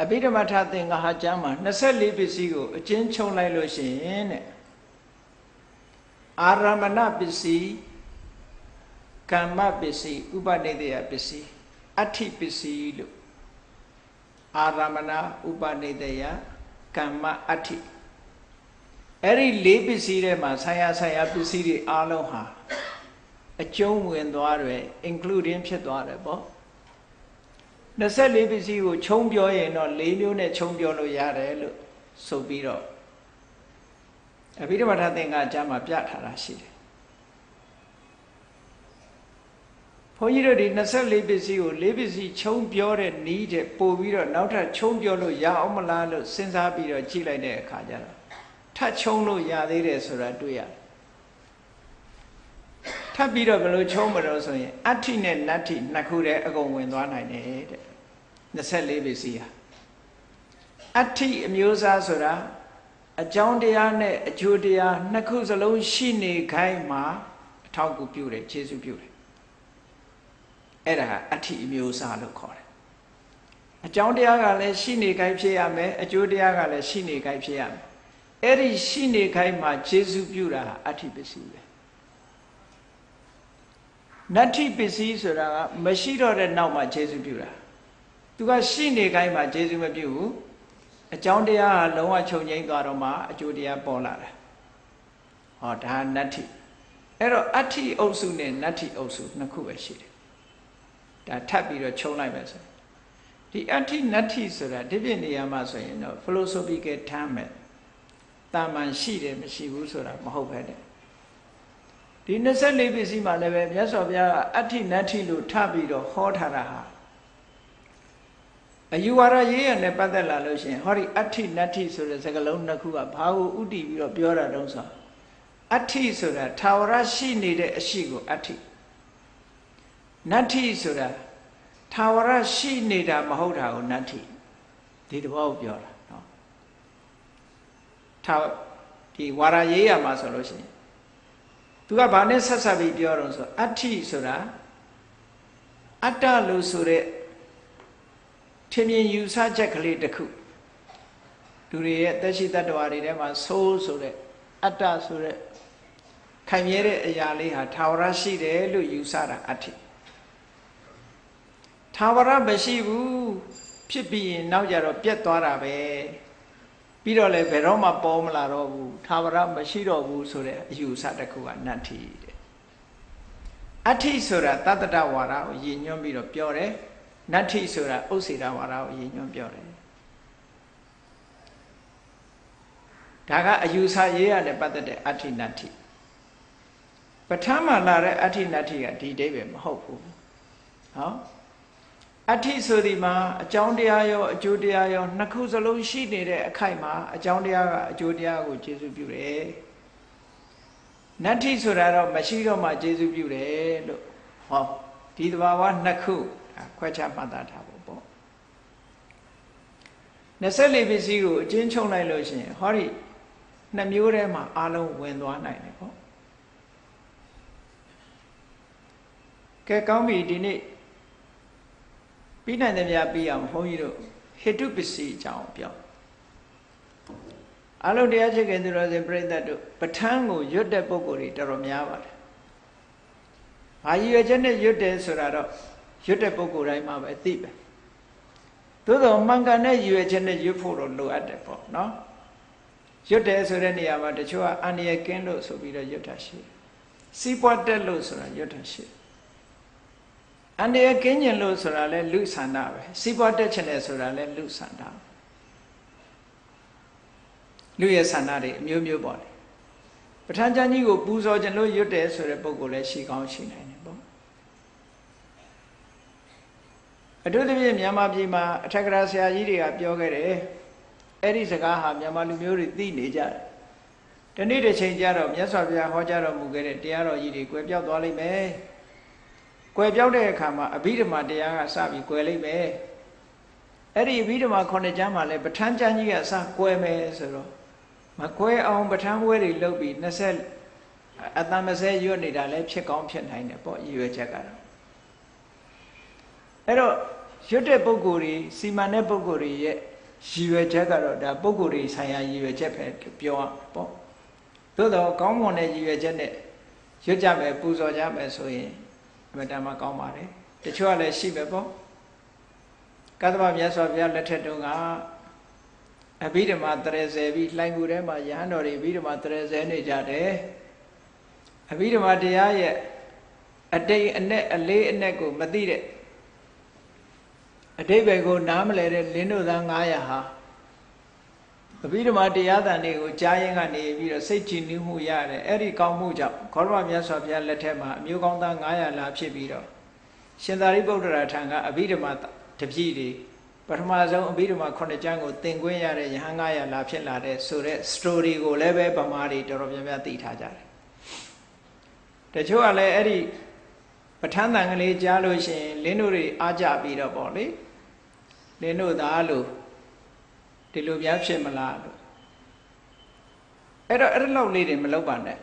အဘိဓမ္မထသင်္ဃဟာကျမ်းမှာ24ပစ္စည်းကိုအကျဉ်းချုပ်လိုက်လို့ရှိရင်တဲ့အာရမဏပစ္စည်းကမ္မပစ္စည်းဥပနိဒေယပစ္စည်းအဋ္ဌိပစ္စည်းလို့ အာရမဏဥပနိဒေယကမ္မအဋ္ဌိအဲ့ဒီလေးပစ္စည်းထဲမှာဆံရဆံရပစ္စည်းတွေအားလုံးဟာအကျုံးဝင်သွားတယ် including ဖြစ်သွားတယ်ပေါ့24ပစ္စည်းကိုခြုံပြောရင်တော့၄မျိုးနဲ့ခြုံပြောလို့ရတယ်လို့ဆိုပြီးတော့အဘိဓမ္မာထသင်္ကကျမ်းမှာပြထားတာရှိတယ် န်းကြီးတို့ဒီ24ပစ္စည်းကို၄ပစ္စည်းခြုံပြောတဲ့နီးတဲ့ပို့ပြီးတော့နောက်ထပ်ခြုံပြောလို့ရအောင်မလားလို့စဉ်းစားပြီးတော့ကြည့်လိုက်တဲ့အခါကျတော့ထပ်ခြုံလို့ရသေးတယ်ဆိုတာတွေ့ရတယ်ထပ်ပြီးတော့ဘယ်လိုချုံးမလို့ဆိုရင်အဋ္ဌိနဲ့နတ္ထိနှစ်ခုတည်းအကုန်ဝင်သွားနိုင်တယ်တဲ့24ပစ္စည်းဟာအဋ္ဌိအမျိုးအစားဆိုတာအကြောင်းတရားနဲ့အကျိုးတရားနှစ်ခုစလုံးရှိနေခိုင်းမှာအထောက်အကူပြုတယ်ခြေဆုပြုတယ် အဲ့ဒါအဋ္ဌိအမျိုးအစားလို့ခေါ်တယ်အကြောင်းတရားကလည်းရှိနေခိုင်းဖြစ်ရမယ်အကျိုးတရားကလည်းရှိနေခိုင်းဖြစ်ရမယ်အဲ့ဒီရှိနေခိုင်းမှာခြေစုပြုတာဟာအဋ္ဌိပစ္စည်းပဲနတ္ထိပစ္စည်းဆိုတာကမရှိတော့တဲ့နောက်မှာခြေစုပြုတာသူကရှိနေခိုင်းမှာခြေစုမပြုဘူးအကြောင်းတရားဟာလုံးဝချုပ်ငိမ့်သွားတော့မှအကျိုးတရားပေါ်လာတာဟောဒါနတ္ထိအဲ့တော့အဋ္ဌိအုပ်စုနဲ့နတ္ထိအုပ်စုနှစ်ခုပဲရှိတယ် ဒါထပ်ပြီးတော့ခြုံလိုက်မယ်ဆိုဒီအဋ္ဌိနတ္ထိဆိုတာဒီပြနေရာမှာဆိုရင်တော့ philosophical term ပဲတာမန်ရှိတယ်မရှိဘူးဆိုတာမဟုတ်ပဲတဲ့ဒီ24ပစ္စည်းမှာလည်းပဲမြတ်စွာဘုရားကအဋ္ဌိနတ္ထိလို့ထပ်ပြီးတော့ဟောထားတာဟာအယူဝါဒရေးရနဲ့ပတ်သက်လာလို့ရှိရင်ဟောဒီအဋ္ဌိနတ္ထိဆိုတဲ့စကားလုံးနှစ်ခုကဘာကိုဥတည်ပြီးတော့ပြောတာတုံးဆိုအဋ္ဌိဆိုတာထာဝရရှိနေတဲ့အရှိကိုအဋ္ဌိ နတ္ထိဆိုတာထာဝရရှိနေတာမဟုတ်တာကိုနတ္ထိဒီတဘောကိုပြောတာနော်ထာဒီဝါရရေးရမှာဆိုလို့ရှိရင်သူကဘာနဲ့ဆက်ဆက်ပြီးပြောတော့ဆိုအဋ္ဌိဆိုတာအတ္တလို့ဆိုတဲ့ထင်မြင်ယူဆချက်ကလေးတစ်ခုလူတွေရဲ့သက်ရှိတ attva တွေထဲမှာဆိုးဆိုတဲ့အတ္တဆိုတဲ့ခိုင်မြဲတဲ့အရာလေးဟာထာဝရရှိတယ်လို့ယူဆတာအဋ္ဌိ ထာဝရမရှိဘူးဖြစ်ပြီးရင်နောက်ကြတော့ပြတ်သွားတာပဲပြီးတော့လည်းဘယ်တော့မှပေါ်မလာတော့ဘူးထာဝရမရှိတော့ဘူးဆိုတဲ့အယူဆတစ်ခုကနတ္ထိတဲ့အဋ္ဌိဆိုတာတတ္တတဝါဒကိုရည်ညွှန်းပြီးတော့ပြောတယ်နတ္ထိဆိုတာဥစ္စေတဝါဒကိုရည်ညွှန်းပြောတယ်ဒါကအယူဆရေးရတဲ့ပတ်သက်တဲ့အဋ္ဌိနတ္ထိပဋ္ဌာန်းမှာလာတဲ့အဋ္ဌိနတ္ထိကဒီအိဗယ်မဟုတ်ဘူးဟော အဋ္ဌိဆိုဒီမှာအကြောင်းတရားရောအကျိုးတရားရောနှစ်ခုစလုံးရှိနေတဲ့အခိုက်မှာအကြောင်းတရားကအကျိုးတရားကိုကျေစုပြုတယ်နတ္ထိဆိုတာတော့မရှိတော့မှကျေစုပြုတယ်လို့ဟောဒီသဘာဝနှစ်ခုခွဲခြားမှတ်သားထားဖို့ပေါ့24ပစ္စည်းကိုအချင်းချုပ်လိုက်လို့ရှိရင်ဟောဒီနှစ်မျိုးထဲမှာအလုံးဝင်သွားနိုင်တယ်ပေါ့ကဲကောင်းပြီဒီနေ့ ပြီးနိုင်တယ်များပြီးအောင်ဘုန်းကြီးတို့ဟေတုပစ္စည်းအကြောင်းပြောအလုံးတရားချစ်ခင်သူတော်စင်ပြိဿတ်တို့ပဋ္ဌာန်းကိုရွတ်တဲ့ပုဂ္ဂိုလ်တွေတော်တော်များပါတယ်။ဘာရည်ရွယ်ချက်နဲ့ရွတ်တယ်ဆိုတာတော့ရွတ်တဲ့ပုဂ္ဂိုလ်တိုင်းမှာပဲသိပဲ။သို့တော့မှန်ကန်တဲ့ရည်ရွယ်ချက်နဲ့ရွတ်ဖို့တော့လိုအပ်တယ်ပေါ့နော်။ရွတ်တယ်ဆိုတဲ့နေရာမှာတချို့ကအန္တရာယ်ကင်းလို့ဆိုပြီးတော့ရွတ်တာရှိတယ်။စီးပွားတက်လို့ဆိုတာရွတ်တာရှိတယ် အန္တရာယ်ကင်းကျင်လို့ဆိုတာလဲလူဆန္ဒပဲစီးပွားတက်ချင်တယ်ဆိုတာလဲလူဆန္ဒလူရဲ့ဆန္ဒတွေအမျိုးမျိုးပေါ့လေပဋ္ဌာန်းကျမ်းကြီးကိုပူဇော်ခြင်းလို့ရွတ်တယ်ဆိုတဲ့ပုံကိုလည်းရှိကောင်းရှိနိုင်တယ်ပေါ့အထူးသဖြင့်မြန်မာပြည်မှာအထက်ကရာဆရာကြီးတွေကပြောခဲ့တယ်အဲ့ဒီစကားဟာမြန်မာလူမျိုးတွေသိနေကြတယ်တနေ့တစ်ချိန်ကျတော့မြတ်စွာဘုရားဟောကြားတော်မူခဲ့တဲ့တရားတော်ကြီးတွေကွယ်ပြောက်သွားလိမ့်မယ် ကွယ်ပြောက်တဲ့အခါမှာအဘိဓမ္မာတရားကစပြီးကွယ်လိုက်မယ်အဲ့ဒီအဘိဓမ္မာခုနှစ်ကျမ်းမှာလည်းပဋ္ဌာန်းကျမ်းကြီးကစကွယ်မယ်ဆိုတော့မကွယ်အောင်ပဋ္ဌာန်းပွဲတွေလုပ်ပြီး20အတန်20ရွတ်နေတာလည်းဖြစ်ကောင်းဖြစ်နိုင်တယ်ပေါ့ရည်ရွယ်ချက်ကတော့အဲ့တော့ရွတ်တဲ့ပုံကိုယ်တွေစီမံတဲ့ပုံကိုယ်တွေရဲ့ရည်ရွယ်ချက်ကတော့ဒါပုံကိုယ်တွေဆိုင်ရာရည်ရွယ်ချက်ပဲပြောရပေါ့သို့တော့ကောင်းမွန်တဲ့ရည်ရွယ်ချက်နဲ့ရွတ်ကြမယ်ပူဇော်ကြမယ်ဆိုရင် အမှန်တမ်းကောင်းပါတယ်တချို့ကလည်းရှိပဲပေါ့ကသဗ္ဗမြတ်စွာဘုရားလက်ထက်တုန်းကအဘိဓမ္မာတရဇယ်ပြီးလှိုင်ကူထဲမှာယဟန်တော်တွေအဘိဓမ္မာတရဇယ်နေကြတယ်အဘိဓမ္မာတရားရဲ့အတိတ်အနဲ့အလေးအနဲ့ကိုမသိတဲ့အတိတ်ပဲကိုနားမလဲတဲ့လင်းတို့သား900ဟာ အဘိဓမ္မာတရားတန်တွေကိုကြားရင်ကနေပြီးတော့စိတ်ကြည်နူးမှုရတယ်အဲ့ဒီကောင်းမှုကြောင့်ခေါရမမြတ်စွာဘုရားလက်ထက်မှာအမျိုးကောင်းသား900လာဖြစ်ပြီးတော့ရှင်သာရိပုတ္တရာထံကအဘိဓမ္မာတပည့်တွေပထမဆုံးအဘိဓမ္မာ9ကျမ်းကိုသင်ခွင့်ရတဲ့ယဟန်900လာဖြစ်လာတဲ့ဆိုတဲ့ story ကိုလည်းပဲဗမာတွေတော်တော်များများသိထားကြတယ်တချို့ကလည်းအဲ့ဒီပဋ္ဌာန်းတန်ကလေးကြားလို့ရှိရင်လင်းတို့တွေအားကြပြီးတော့ပေါ့လေလင်းတို့သားလို့ ဒီလိုများဖြစ်မလားလို့အဲ့တော့အဲ့လောက်လေးတွေမလုပ်ပါနဲ့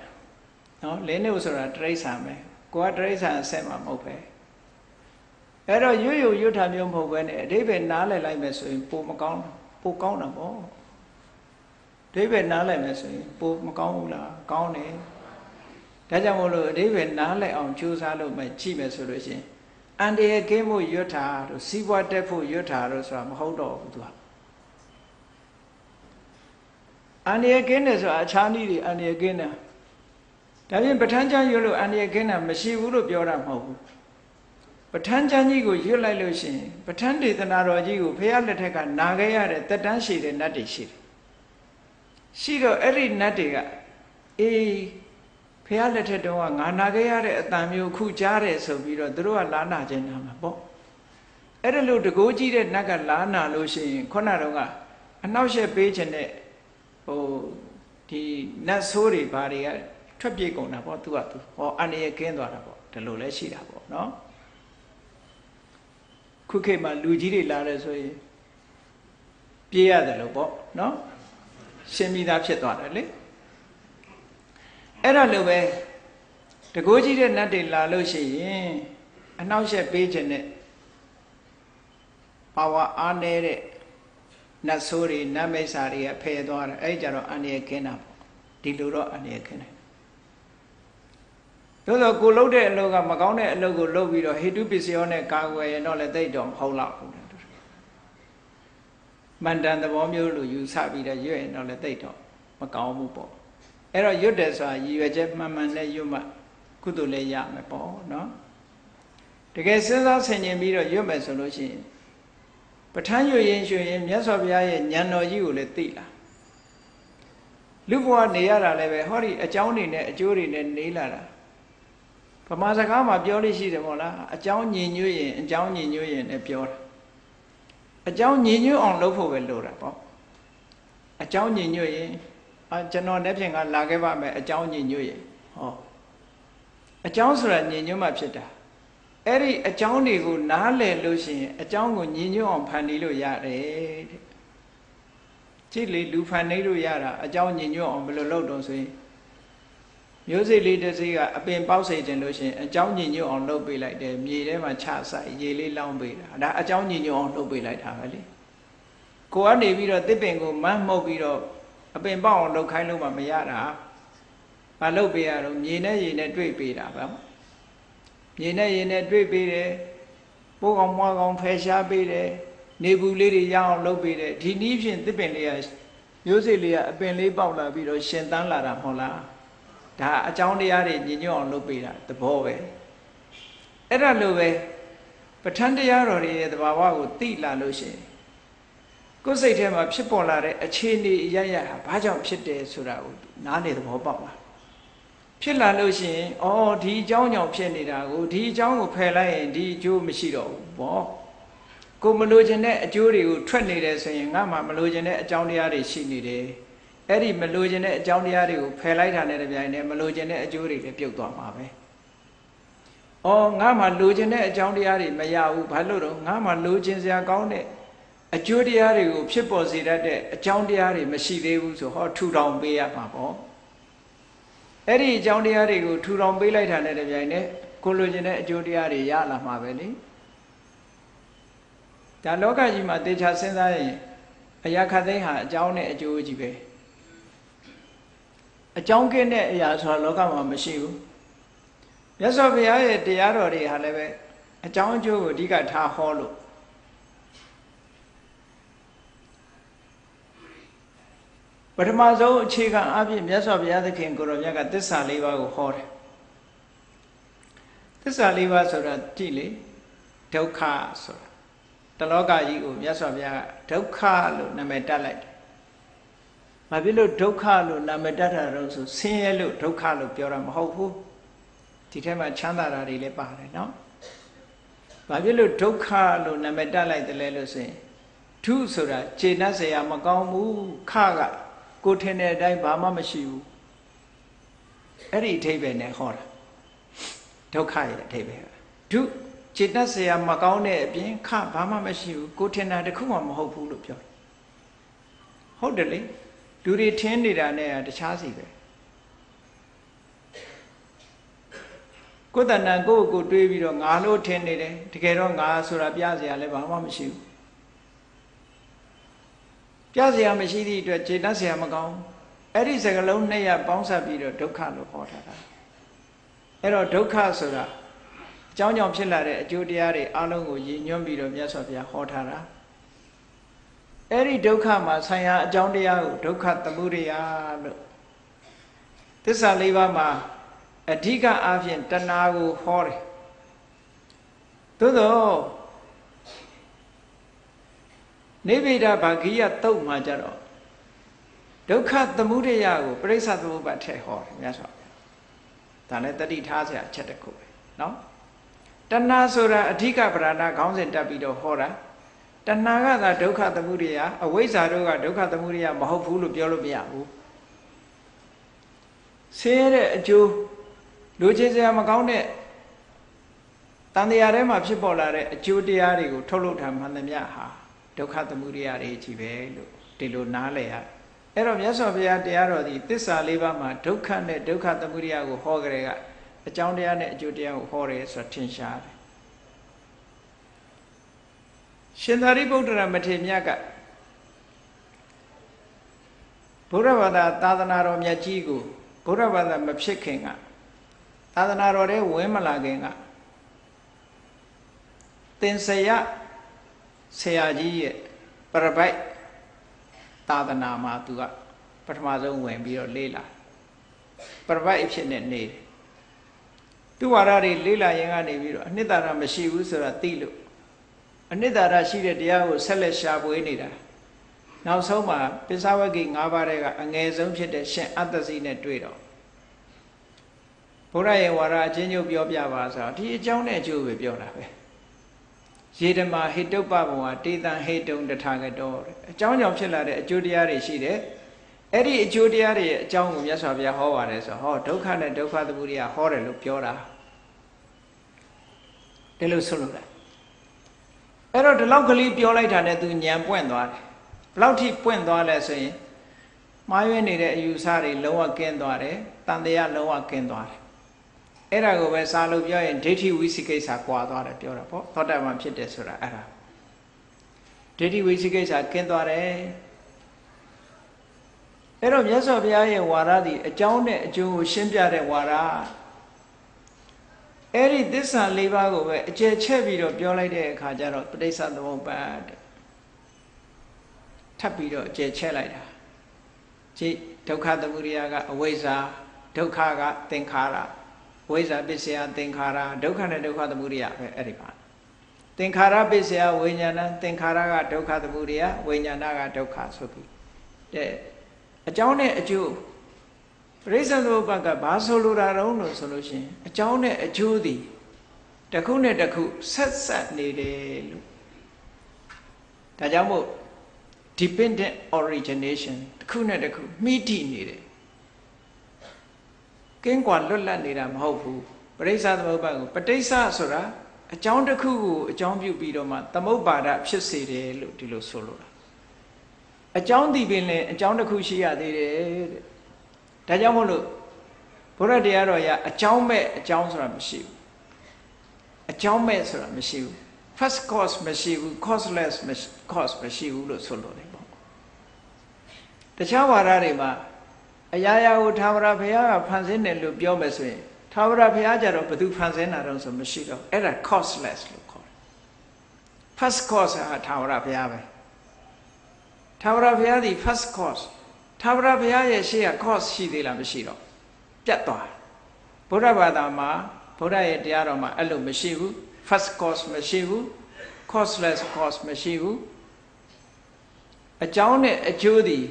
နော်လင်းနေဆိုတာတရိษံပဲကိုကတရိษံအဆက်မှာမဟုတ်ပဲအဲ့တော့ရွရွရွထားမျိုးမဟုတ်ပဲနဲ့အတိပ္ပယ်နားလည်လိုက်မယ်ဆိုရင်ပိုမကောင်းပိုကောင်းတာပေါ့အဓိပ္ပာယ်နားလည်မယ်ဆိုရင်ပိုမကောင်းဘူးလားကောင်းတယ်ဒါကြောင့်မို့လို့အဓိပ္ပာယ်နားလည်အောင်ကြိုးစားလို့မှကြည့်မယ်ဆိုလို့ရှိရင်အန္တရာယ်ကင်းမှုရွတ်တာတို့စီးပွားတက်ဖို့ရွတ်တာတို့ဆိုတာမဟုတ်တော့ဘူးသူက အန္တရာယ်ကင်းတယ်ဆိုတာအခြားနည်းတွေအန္တရာယ်ကင်းတယ်ဒါပြင်ပဋ္ဌာန်းကျမ်းရွတ်လို့အန္တရာယ်ကင်းတာမရှိဘူးလို့ပြောတာမဟုတ်ဘူးပဋ္ဌာန်းကျမ်းကြီးကိုရွတ်လိုက်လို့ရှိရင်ပဋ္ဌာန်းဒေသနာတော်ကြီးကိုဖះလက်ထက်ကနာခဲ့ရတဲ့တက်တန်းရှိတဲ့နတ်တွေရှိတယ်ရှိတော့အဲ့ဒီနတ်တွေကအေးဖះလက်ထက်တုန်းကငါနာခဲ့ရတဲ့အတန်မျိုးခုကြားတယ်ဆိုပြီးတော့သူတို့ကလာနာခြင်းနာမှာပေါ့အဲ့ဒါလို့တကိုးကြီးတဲ့နတ်ကလာနာလို့ရှိရင်ခုနတော့ကအနောက်ရှက်ပေးခြင်းနဲ့ ဟိုဒီနတ်ဆိုးတွေဘာတွေကထွက်ပြေးကုန်တာပေါ့သူကသူဟောအန္တရာယ်ကင်းသွားတာပေါ့ဒီလိုလဲရှိတာပေါ့နော်ခုခေတ်မှာလူကြီးတွေလာတယ်ဆိုရင်ပြေးရတယ်လို့ပေါ့နော်ရှင်းပြီးသားဖြစ်သွားတယ်လေအဲ့ဒါလိုပဲတကိုးကြီးတဲ့နတ်တွေလာလို့ရှိရင်အနှောက်အယှက်ပေးခြင်းနဲ့ပါဝါအားနေတဲ့ နတ်ဆိုးတွေနတ်မိတ်ဆာတွေကဖယ်သွားတယ်အဲ့ကြတော့အန္တရာယ်ခင်းတာပေါ့ဒီလိုတော့အန္တရာယ်ခင်းတယ်သို့သောကိုလှုပ်တဲ့အလုပ်ကမကောင်းတဲ့အလုပ်ကိုလုပ်ပြီးတော့ဟေတုပစ္စယောနဲ့ကာကွယ်ရင်တော့လည်းသိတော့မဟုတ်တော့ဘူးမန္တန်သဘောမျိုးလိုယူဆပြီးတော့ရွတ်ရင်တော့လည်းသိတော့မကောင်းဘူးပေါ့အဲ့တော့ရွတ်တယ်ဆိုတာရည်ရွယ်ချက်မှန်မှန်နဲ့ရွတ်မှကုသိုလ်လည်းရမယ်ပေါ့နော်တကယ်စဉ်းစားဆင်ခြင်ပြီးတော့ရွတ်မယ်ဆိုလို့ရှိရင် ပဋ္ဌာန်းရွတ်ရင်ရွှင်ရင်မြတ်စွာဘုရားရဲ့ဉာဏ်တော်ကြီးကိုလည်းသိလာလူဘဝနေရတာလည်းပဲဟောဒီအကြောင်းတွေနဲ့အကျိုးတွေနဲ့နေလာတာဗမာစကားမှာပြောလို့ရှိတယ်မို့လားအကြောင်းညင်ညွတ်ရင်အကြောင်းညင်ညွတ်ရင်လည်းပြောတာအကြောင်းညင်ညွတ်အောင်လုပ်ဖို့ပဲလိုတာပေါ့အကြောင်းညင်ညွတ်ရင်အာကျွန်တော်လက်ဖြင့်ကလာခဲ့ပါမယ်အကြောင်းညင်ညွတ်ရင်ဟောအကြောင်းဆိုတာညင်ညွတ်မှဖြစ်တာ အဲ့ဒီအကြောင်းတွေကိုနားလည်လို့ရှိရင်အကြောင်းကိုညင်ညွတ်အောင်ဖန်တီးလို့ရတယ်တဲ့ကြည့်လေလူဖန်နေလို့ရတာအကြောင်းညင်ညွတ်အောင်ဘယ်လိုလုပ်တော့ဆိုရင်မျိုးစိလေးတစ်စိကအပင်ပေါက်စေခြင်းလို့ရှိရင်အကြောင်းညင်ညွတ်အောင်လုပ်ပေးလိုက်တယ်မြေထဲမှာချဆိုင်ရေလေးလောင်းပေးတာဒါအကြောင်းညင်ညွတ်အောင်လုပ်ပေးလိုက်တာပဲလေကိုကနေပြီးတော့တစ်ပင်ကိုမန်းမှုတ်ပြီးတော့အပင်ပေါက်အောင်လုပ်ခိုင်းလို့မှမရတာမလုပ်ပေးရတော့မြေနဲ့ရေနဲ့တွေ့ပေးတာပဲ မြေနဲ့ရေနဲ့တွေ့ပေးတယ်ပိုးကောင်မွားကောင်ဖယ်ရှားပေးတယ်နေဘူးလေးတွေရအောင်လုပ်ပေးတယ်ဒီနည်းဖြင့်တစ်ပင်လေးကမျိုးစိလေးကအပင်လေးပေါက်လာပြီးတော့ရှင်သန်းလာတာမဟုတ်လားဒါအကြောင်းတရားတွေညင်ညွတ်အောင်လုပ်ပေးတာသဘောပဲအဲ့ဒါလိုပဲပဋ္ဌာန်းတရားတော်တွေရဲ့သဘာဝကိုသိလာလို့ရှိရင်ကိုယ်စိတ်ထဲမှာဖြစ်ပေါ်လာတဲ့အခြေအနေအရရဟာဘာကြောင့်ဖြစ်တယ်ဆိုတာကိုနားလေသဘောပေါက်လာ ဖြစ်လာလို့ရှိရင်အော်ဒီအကြောင်းကြောင့်ဖြစ်နေတာကိုဒီအကြောင်းကိုဖယ်လိုက်ရင်ဒီအကျိုးမရှိတော့ဘူးပေါ့ကိုမလိုချင်တဲ့အကျိုးတွေကိုထွက်နေတယ်ဆိုရင်ငါမှမလိုချင်တဲ့အကြောင်းတရားတွေရှိနေတယ်အဲ့ဒီမလိုချင်တဲ့အကြောင်းတရားတွေကိုဖယ်လိုက်တာနဲ့တပြိုင်တည်းမလိုချင်တဲ့အကျိုးတွေလည်းပြုတ်သွားမှာပဲ။အော်ငါမှလိုချင်တဲ့အကြောင်းတရားတွေမရဘူးဘာလို့တော့ငါမှလိုချင်စရာကောင်းတဲ့အကျိုးတရားတွေကိုဖြစ်ပေါ်စေတတ်တဲ့အကြောင်းတရားတွေမရှိသေးဘူးဆိုဟောထူထောင်ပေးရမှာပေါ့။ အဲ့ဒီအကြောင်းတရားတွေကိုထူထောင်ပေးလိုက်တာနဲ့တပြိုင်တည်းကိုလိုချင်တဲ့အကျိုးတရားတွေရလာမှာပဲလေ။ဒါလောကကြီးမှာတေချာစဉ်းစားရင်အရာခတ်သိမ်းဟာအကြောင်းနဲ့အကျိုးကြီးပဲ။အကြောင်းကင်းတဲ့အရာဆိုတာလောကမှာမရှိဘူးမြတ်စွာဘုရားရဲ့တရားတော်တွေဟာလည်းပဲအကြောင်းအကျိုးကိုအဓိကထားဟောလို့ ပထမဆုံးအခြေခံအဖြစ်မြတ်စွာဘုရားသခင်ကိုရောမြတ်ကသစ္စာလေးပါးကိုဟောတယ်သစ္စာလေးပါးဆိုတာကြည့်လေဒုက္ခဆိုတာတလောကကြီးကိုမြတ်စွာဘုရားကဒုက္ခလို့နာမည်တက်လိုက်တယ်။ဘာဖြစ်လို့ဒုက္ခလို့နာမည်တတ်တာတော့ဆိုဆင်းရဲလို့ဒုက္ခလို့ပြောတာမဟုတ်ဘူး။ဒီထဲမှာချမ်းသာတာတွေလည်းပါတယ်နော်။ဘာဖြစ်လို့ဒုက္ခလို့နာမည်တတ်လိုက်တယ်လဲလို့ဆိုရင်ဒုဆိုတာခြေနှက်เสียမကောင်းဘူးခက ကိုထင်တဲ့အတိုင်းဘာမှမရှိဘူးအဲ့ဒီအထိပ္ပယ်နဲ့ဟောတာဒုက္ခရဲ့အထိပ္ပယ်ဒုจิตတ်ဆရာမကောင်းတဲ့အပြင်ခဘာမှမရှိဘူးကိုထင်တာတခုမှမဟုတ်ဘူးလို့ပြောတယ်ဟုတ်တယ်လေလူတွေထင်နေတာနဲ့တခြားစီပဲကိုယ်တဏ္ဍကိုကိုတွေးပြီးတော့ငါလို့ထင်နေတယ်တကယ်တော့ငါဆိုတာပြစရာလည်းဘာမှမရှိဘူး ပြเสียမရှိသည့်အတွက်ခြေတတ်เสียမကောင်းအဲ့ဒီစကလုံးနှစ်ရပေါင်းစပ်ပြီးတော့ဒုက္ခလို့ဟောထားတာအဲ့တော့ဒုက္ခဆိုတာအကြောင်းကြောင့်ဖြစ်လာတဲ့အကျိုးတရားတွေအလုံးကိုရည်ညွှန်းပြီးတော့မြတ်စွာဘုရားဟောထားတာအဲ့ဒီဒုက္ခမှာဆံရအကြောင်းတရားကိုဒုက္ခသမုဒယလို့သစ္စာလေးပါးမှာအဓိကအားဖြင့်တဏှာကိုဟောတယ်သို့သော နိဗ္ဗိဒဗာဂိယတုတ်မှာကြတော့ဒုက္ခသမုဒယကိုပြိဿသမုပ္ပါထည့်ဟောတယ်မြတ်စွာဘုရားဒါလည်းတတိထားစရာအချက်တစ်ခုပဲเนาะတဏှာဆိုတာအဓိကပရဏခေါင်းစဉ်တက်ပြီးတော့ဟောတာတဏှာကသာဒုက္ခသမုဒယအဝိဇ္ဇာတို့ကဒုက္ခသမုဒယမဟုတ်ဘူးလို့ပြောလို့မရဘူးဆင်းရဲတဲ့အကျိုးလူချင်းစရာမကောင်းတဲ့တန်တရားထဲမှာဖြစ်ပေါ်လာတဲ့အကျိုးတရားတွေကိုထုတ်လုပ်ထားမှန်သမျှဟာ ဒုက္ခသမုဒယတွေကြီးပဲလို့ဒီလိုနားလည်ရအဲ့တော့မြတ်စွာဘုရားတရားတော်ဒီသစ္စာလေးပါးမှာဒုက္ခနဲ့ဒုက္ခသမုဒယကိုဟောကြတဲ့ကအကြောင်းတရားနဲ့အကျိုးတရားကိုဟောတယ်ဆိုတော့ထင်ရှားတယ်ရှင်သာရိပုတ္တရာမထေရမြတ်ကဘုရားဘာသာသာသနာတော်မြတ်ကြီးကိုဘုရားဘာသာမဖြစ်ခင်ကသာသနာတော်ထဲဝင်မလာခင်ကသင်္ဆယ ဆရာကြီးရဲ့ပရပိုက်သာသနာမှာသူကပထမဆုံးဝင်ပြီးတော့လေးလာပရပိုက်အဖြစ်နဲ့နေတယ်သူဝါဒတွေလေးလာရင်ကနေပြီးတော့အနှစ်သာရမရှိဘူးဆိုတာသိလို့အနှစ်သာရရှိတဲ့တရားကိုဆက်လက်ရှာဖွေနေတာနောက်ဆုံးမှာပိဿဝဂိ၅ပါးတဲ့ကအငယ်ဆုံးဖြစ်တဲ့ရှင်အတ္တစီနဲ့တွေ့တော့ဘုရားရဲ့ဝါဒအချင်းချုပ်ပြောပြပါဆိုတော့ဒီအကြောင်းနဲ့အကျိုးပဲပြောတာပဲ ရေဓမာဟိတုပ္ပဘဝတေတံဟိတုံတထာဂတောအကြောင်းကြောင့်ဖြစ်လာတဲ့အကျိုးတရားတွေရှိတယ်အဲ့ဒီအကျိုးတရားတွေရဲ့အကြောင်းကိုမြတ်စွာဘုရားဟောပါတယ်ဆိုတော့ဟောဒုက္ခနဲ့ဒုက္ခသမုဒယဟောတယ်လို့ပြောတာဒီလိုဆိုလို့လားအဲ့တော့ဒီလောက်ကလေးပြောလိုက်တာနဲ့သူညံပွင့်သွားတယ်ဘလောက်ထိပွင့်သွားလဲဆိုရင်မှားယွင်းနေတဲ့အယူဆတွေလုံးဝကင်းသွားတယ်တန်တရားလုံးဝကင်းသွားတယ် အဲ့ဒါကိုပဲစာလို့ပြောရင်ဒိဋ္ဌိဝိသိကိစ္စကွာသွားတယ်ပြောတာပေါ့သောတာပန်ဖြစ်တယ်ဆိုတာအဲ့ဒါဒိဋ္ဌိဝိသိကိစ္စကင်းသွားတယ်အဲ့တော့မြတ်စွာဘုရားရဲ့ဝါဒသည်အကြောင်းနဲ့အကျိုးကိုရှင်းပြတဲ့ဝါဒအဲ့ဒီသစ္စာ၄ပါးကိုပဲအကျယ်ချဲ့ပြီးတော့ပြောလိုက်တဲ့အခါကျတော့ပဋိစ္စသမုပ္ပါဒ်ထပ်ပြီးတော့အကျယ်ချဲ့လိုက်တာကြည့်ဒုက္ခသမုဒယကအဝိဇ္ဇာဒုက္ခကသင်္ခါရ ဝိဇ္ဇာပစ္စယသင်္ခါရဒုက္ခနဲ့ဒုက္ခသမုဒယပဲအဲ့ဒီပါသင်္ခါရပစ္စယဝိညာဏသင်္ခါရကဒုက္ခသမုဒယဝိညာဏကဒုက္ခဆိုပြီးတဲ့အကြောင်းနဲ့အကျိုးပရိစ္ဆေသမုပ္ပါကဘာဆိုလိုတာတုံးလို့ဆိုလို့ရှိရင်အကြောင်းနဲ့အကျိုးသည်တစ်ခုနဲ့တစ်ခုဆက်ဆက်နေတယ်လို့ဒါကြောင့်မို့ dependent origination တစ်ခုနဲ့တစ်ခုမိတိနေတယ် ကင်းကွာလွတ်လပ်နေတာမဟုတ်ဘူးပရိစ္ဆသမုပ္ပါကိုပဋိစ္စဆိုတာအကြောင်းတစ်ခုကိုအကြောင်းပြုပြီးတော့မှသမုပ္ပါဒဖြစ်စေတယ်လို့ဒီလိုဆိုလိုတာအကြောင်းဒီပင်လည်းအကြောင်းတစ်ခုရှိရသေးတယ်တဲ့ဒါကြောင့်မို့လို့ဘုရားတရားတော်ရအကြောင်းမဲ့အကြောင်းဆိုတာမရှိဘူးအကြောင်းမဲ့ဆိုတာမရှိဘူး first cause မရှိဘူး causeless cause မရှိဘူးလို့ဆိုလိုတယ်ပေါ့တခြားဝါဒတွေမှာ အရာရာကိုသာဝရဘုရားကဖန်ဆင်းတယ်လို့ပြောမယ်ဆိုရင်သာဝရဘုရားကြတော့ဘယ်သူဖန်ဆင်းတာတော့ဆိုမရှိတော့အဲ့ဒါ causeless လို့ခေါ်တယ် first cause ဟာသာဝရဘုရားပဲသာဝရဘုရားဒီ first cause သာဝရဘုရားရဲ့ရှေ့က cause ရှိသေးလားမရှိတော့ပြတ်သွားဘုရားဘာသာမှာဘုရားရဲ့တရားတော်မှာအဲ့လိုမရှိဘူး first cause မရှိဘူး causeless cause မရှိဘူးအကြောင်းနဲ့အကျိုးသည်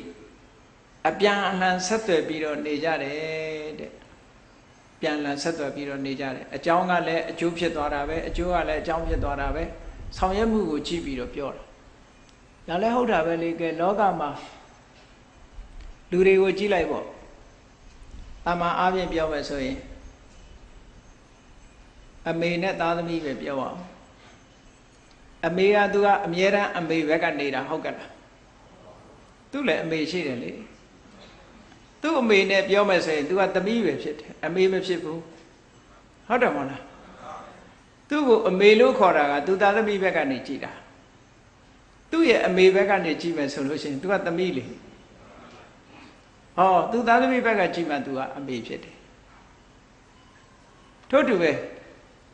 အပြန်အလှန်ဆက်သွယ်ပြီးတော့နေကြတယ်တဲ့ပြန်လှန်ဆက်သွယ်ပြီးတော့နေကြတယ်အကြောင်းကလည်းအကျိုးဖြစ်သွားတာပဲအကျိုးကလည်းအကြောင်းဖြစ်သွားတာပဲဆောင်ရွက်မှုကိုကြည့်ပြီးတော့ပြောတာဒါလည်းဟုတ်တာပဲလေကဲလောကမှာလူတွေကိုကြည့်လိုက်ပေါ့အမှန်အားဖြင့်ပြောမယ်ဆိုရင်အမေနဲ့သားသမီးပဲပြောအောင်အမေကသူကအမြဲတမ်းအမေဘက်ကနေတာဟုတ်ကဲ့လားသူလည်းအမေရှိတယ်လေ သူ့အမေနဲ့ပြောမယ်ဆိုရင် तू ကသမီးပဲဖြစ်တယ်အမေမဖြစ်ဘူးဟုတ်တယ်မဟုတ်လားသူ့ကိုအမေလို့ခေါ်တာက तू သားသမီးဘက်ကနေကြည်တာ သူ့ရဲ့အမေဘက်ကနေကြည့်မယ်ဆိုလို့ရှိရင် तू ကသမီးလေဟောသူသားသမီးဘက်ကကြည့်မှ तू ကအမေဖြစ်တယ်ထို့တူပဲ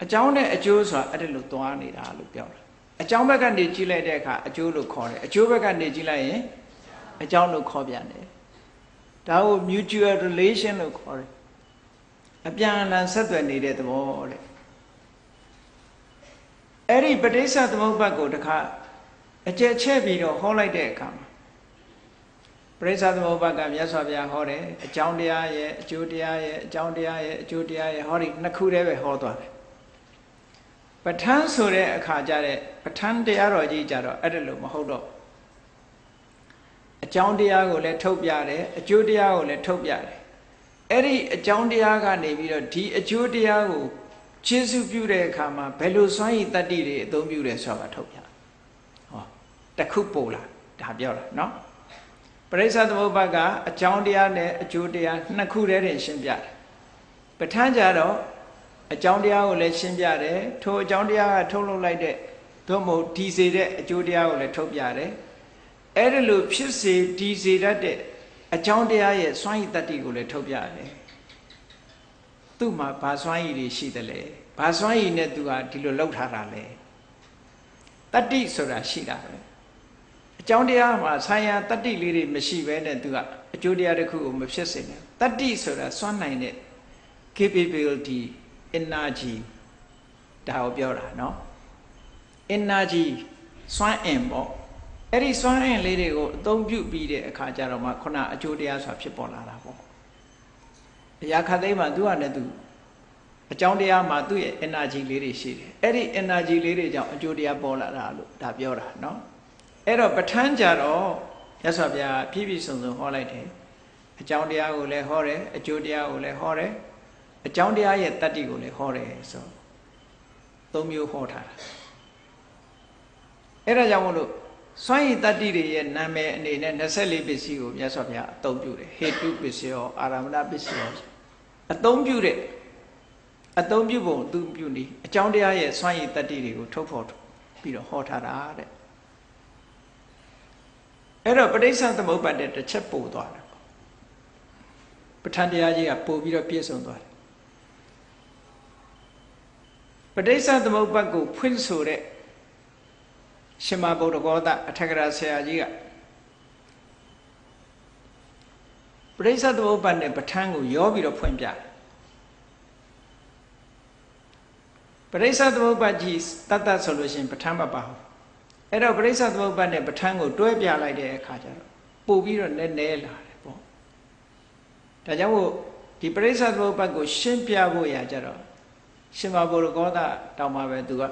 အကြောင်းနဲ့အကျိုးဆိုတာအဲ့ဒါလို့သွားနေတာလို့ပြောတာအကြောင်းဘက်ကနေကြည့်လိုက်တဲ့အခါအကျိုးလို့ခေါ်တယ်အကျိုးဘက်ကနေကြည့်လိုက်ရင်အကြောင်းလို့ခေါ်ပြန်တယ် ဒါကို mutual relation လို့ခေါ်တယ်အပြန်အလှန်ဆက်သွယ်နေတဲ့သဘောတဲ့အဲ့ဒီပဋိစ္စသမုပ္ပါဒ်ကိုတခါအကျက်ချက်ပြီးတော့ဟောလိုက်တဲ့အခါမှာပရိစ္ဆသမုပ္ပါဒ်ကမြတ်စွာဘုရားဟောတယ်အကြောင်းတရားရဲ့အကျိုးတရားရဲ့အကြောင်းတရားရဲ့အကျိုးတရားရဲ့ဟောဒီနှစ်ခုတည်းပဲဟောသွားတယ်ပဋ္ဌာန်းဆိုတဲ့အခါကျတဲ့ပဋ္ဌာန်းတရားတော်ကြီးကြတော့အဲ့ဒါလို့မဟုတ်တော့ အကြောင်းတရားကိုလည်းထုတ်ပြတယ်အကျိုးတရားကိုလည်းထုတ်ပြတယ်အဲ့ဒီအကြောင်းတရားကနေပြီးတော့ဒီအကျိုးတရားကိုခြေစုပြုတဲ့အခါမှာဘယ်လိုစွမ်းရည်တတ္တိတွေအသုံးပြုတယ်ဆိုတာထုတ်ပြဟောတခုပို့လာဒါပြောတာเนาะပရိစ္ဆသမုပ္ပါကအကြောင်းတရားနဲ့အကျိုးတရားနှစ်ခုတည်းတင်ရှင်းပြတယ်ပဋ္ဌာန်းကြတော့အကြောင်းတရားကိုလည်းရှင်းပြတယ်ထိုအကြောင်းတရားကထုတ်လုပ်လိုက်တဲ့သို့မဟုတ်ဒီစေတဲ့အကျိုးတရားကိုလည်းထုတ်ပြတယ် အဲ့ဒီလိုဖြစ်စေတည်စေတတ်တဲ့အကြောင်းတရားရဲ့စွမ်းရည်တတ္တိကိုလည်းထုတ်ပြရတယ်။သူ့မှာဘာစွမ်းရည်တွေရှိသလဲ။ဘာစွမ်းရည်နဲ့သူဟာဒီလိုလောက်ထားတာလဲ။တတ္တိဆိုတာရှိတာပဲ။အကြောင်းတရားမှာဆာယံတတ္တိလေးတွေမရှိဘဲနဲ့သူကအကျိုးတရားတစ်ခုကိုမဖြစ်စေနဲ့။တတ္တိဆိုတာစွမ်းနိုင်တဲ့ capability energy ဒါကိုပြောတာနော် energy စွမ်းအင်ပေါ့ အဲ့ဒီစွမ်းအင်လေးတွေကိုအသုံးပြုပြီးတဲ့အခါကျတော့မှခုနအကျိုးတရားဆိုတာဖြစ်ပေါ်လာတာပေါ့အရာခတ်သိမ်းမှာသူကလည်းသူအကြောင်းတရားမှာသူ့ရဲ့ energy လေးတွေရှိတယ်အဲ့ဒီ energy လေးတွေကြောင့်အကျိုးတရားပေါ်လာတာလို့ဒါပြောတာเนาะအဲ့တော့ပဋ္ဌာန်းကြတော့ရသော်ဗျာပြည့်ပြည့်စုံစုံဟောလိုက်တယ်အကြောင်းတရားကိုလည်းဟောတယ်အကျိုးတရားကိုလည်းဟောတယ်အကြောင်းတရားရဲ့တတ္တိကိုလည်းဟောတယ်ဆိုသုံးမျိုးဟောထားတာအဲ့ဒါကြောင့်မို့လို့ စွမ်းရည်တတ္တိတွေရဲ့နာမည်အနေနဲ့24ပစ္စည်းကိုမြတ်စွာဘုရားအသုံးပြုတယ်ဟေတုပစ္စယောအာရမဏပစ္စယောအသုံးပြုတဲ့အသုံးပြုပုံသူပြုနေအကြောင်းတရားရဲ့စွမ်းရည်တတ္တိတွေကိုထုတ်ဖော်ပြီးတော့ဟောထားတာတဲ့အဲ့တော့ပဋိစ္စသမုပ္ပါဒ်တဲ့တစ်ချက်ပို့သွားတယ်ပဋ္ဌာန်းတရားကြီးကပို့ပြီးတော့ပြည့်စုံသွားတယ်ပဋိစ္စသမုပ္ပါဒ်ကိုဖွင့်ဆိုတဲ့ ရှင်မဗုဒ္ဓဂောသအထက်ကရာဆရာကြီးကပရိစ္ဆသမုပ္ပါဒ်နဲ့ပဋ္ဌာန်းကိုရောပြီးတော့ဖွင့်ပြတယ်ပရိစ္ဆသမုပ္ပါဒ်ကြီးတတ်တတ်ဆိုလို့ရှိရင်ပဋ္ဌာန်းမပါဘူးအဲ့တော့ပရိစ္ဆသမုပ္ပါဒ်နဲ့ပဋ္ဌာန်းကိုတွဲပြလိုက်တဲ့အခါကျတော့ပို့ပြီးတော့နည်းနည်းလာတယ်ပေါ့ဒါကြောင့်မို့ဒီပရိစ္ဆသမုပ္ပါဒ်ကို ရှင်းပြဖို့ရကြတော့ရှင်မဘုရကောသတောင်းပါပဲသူက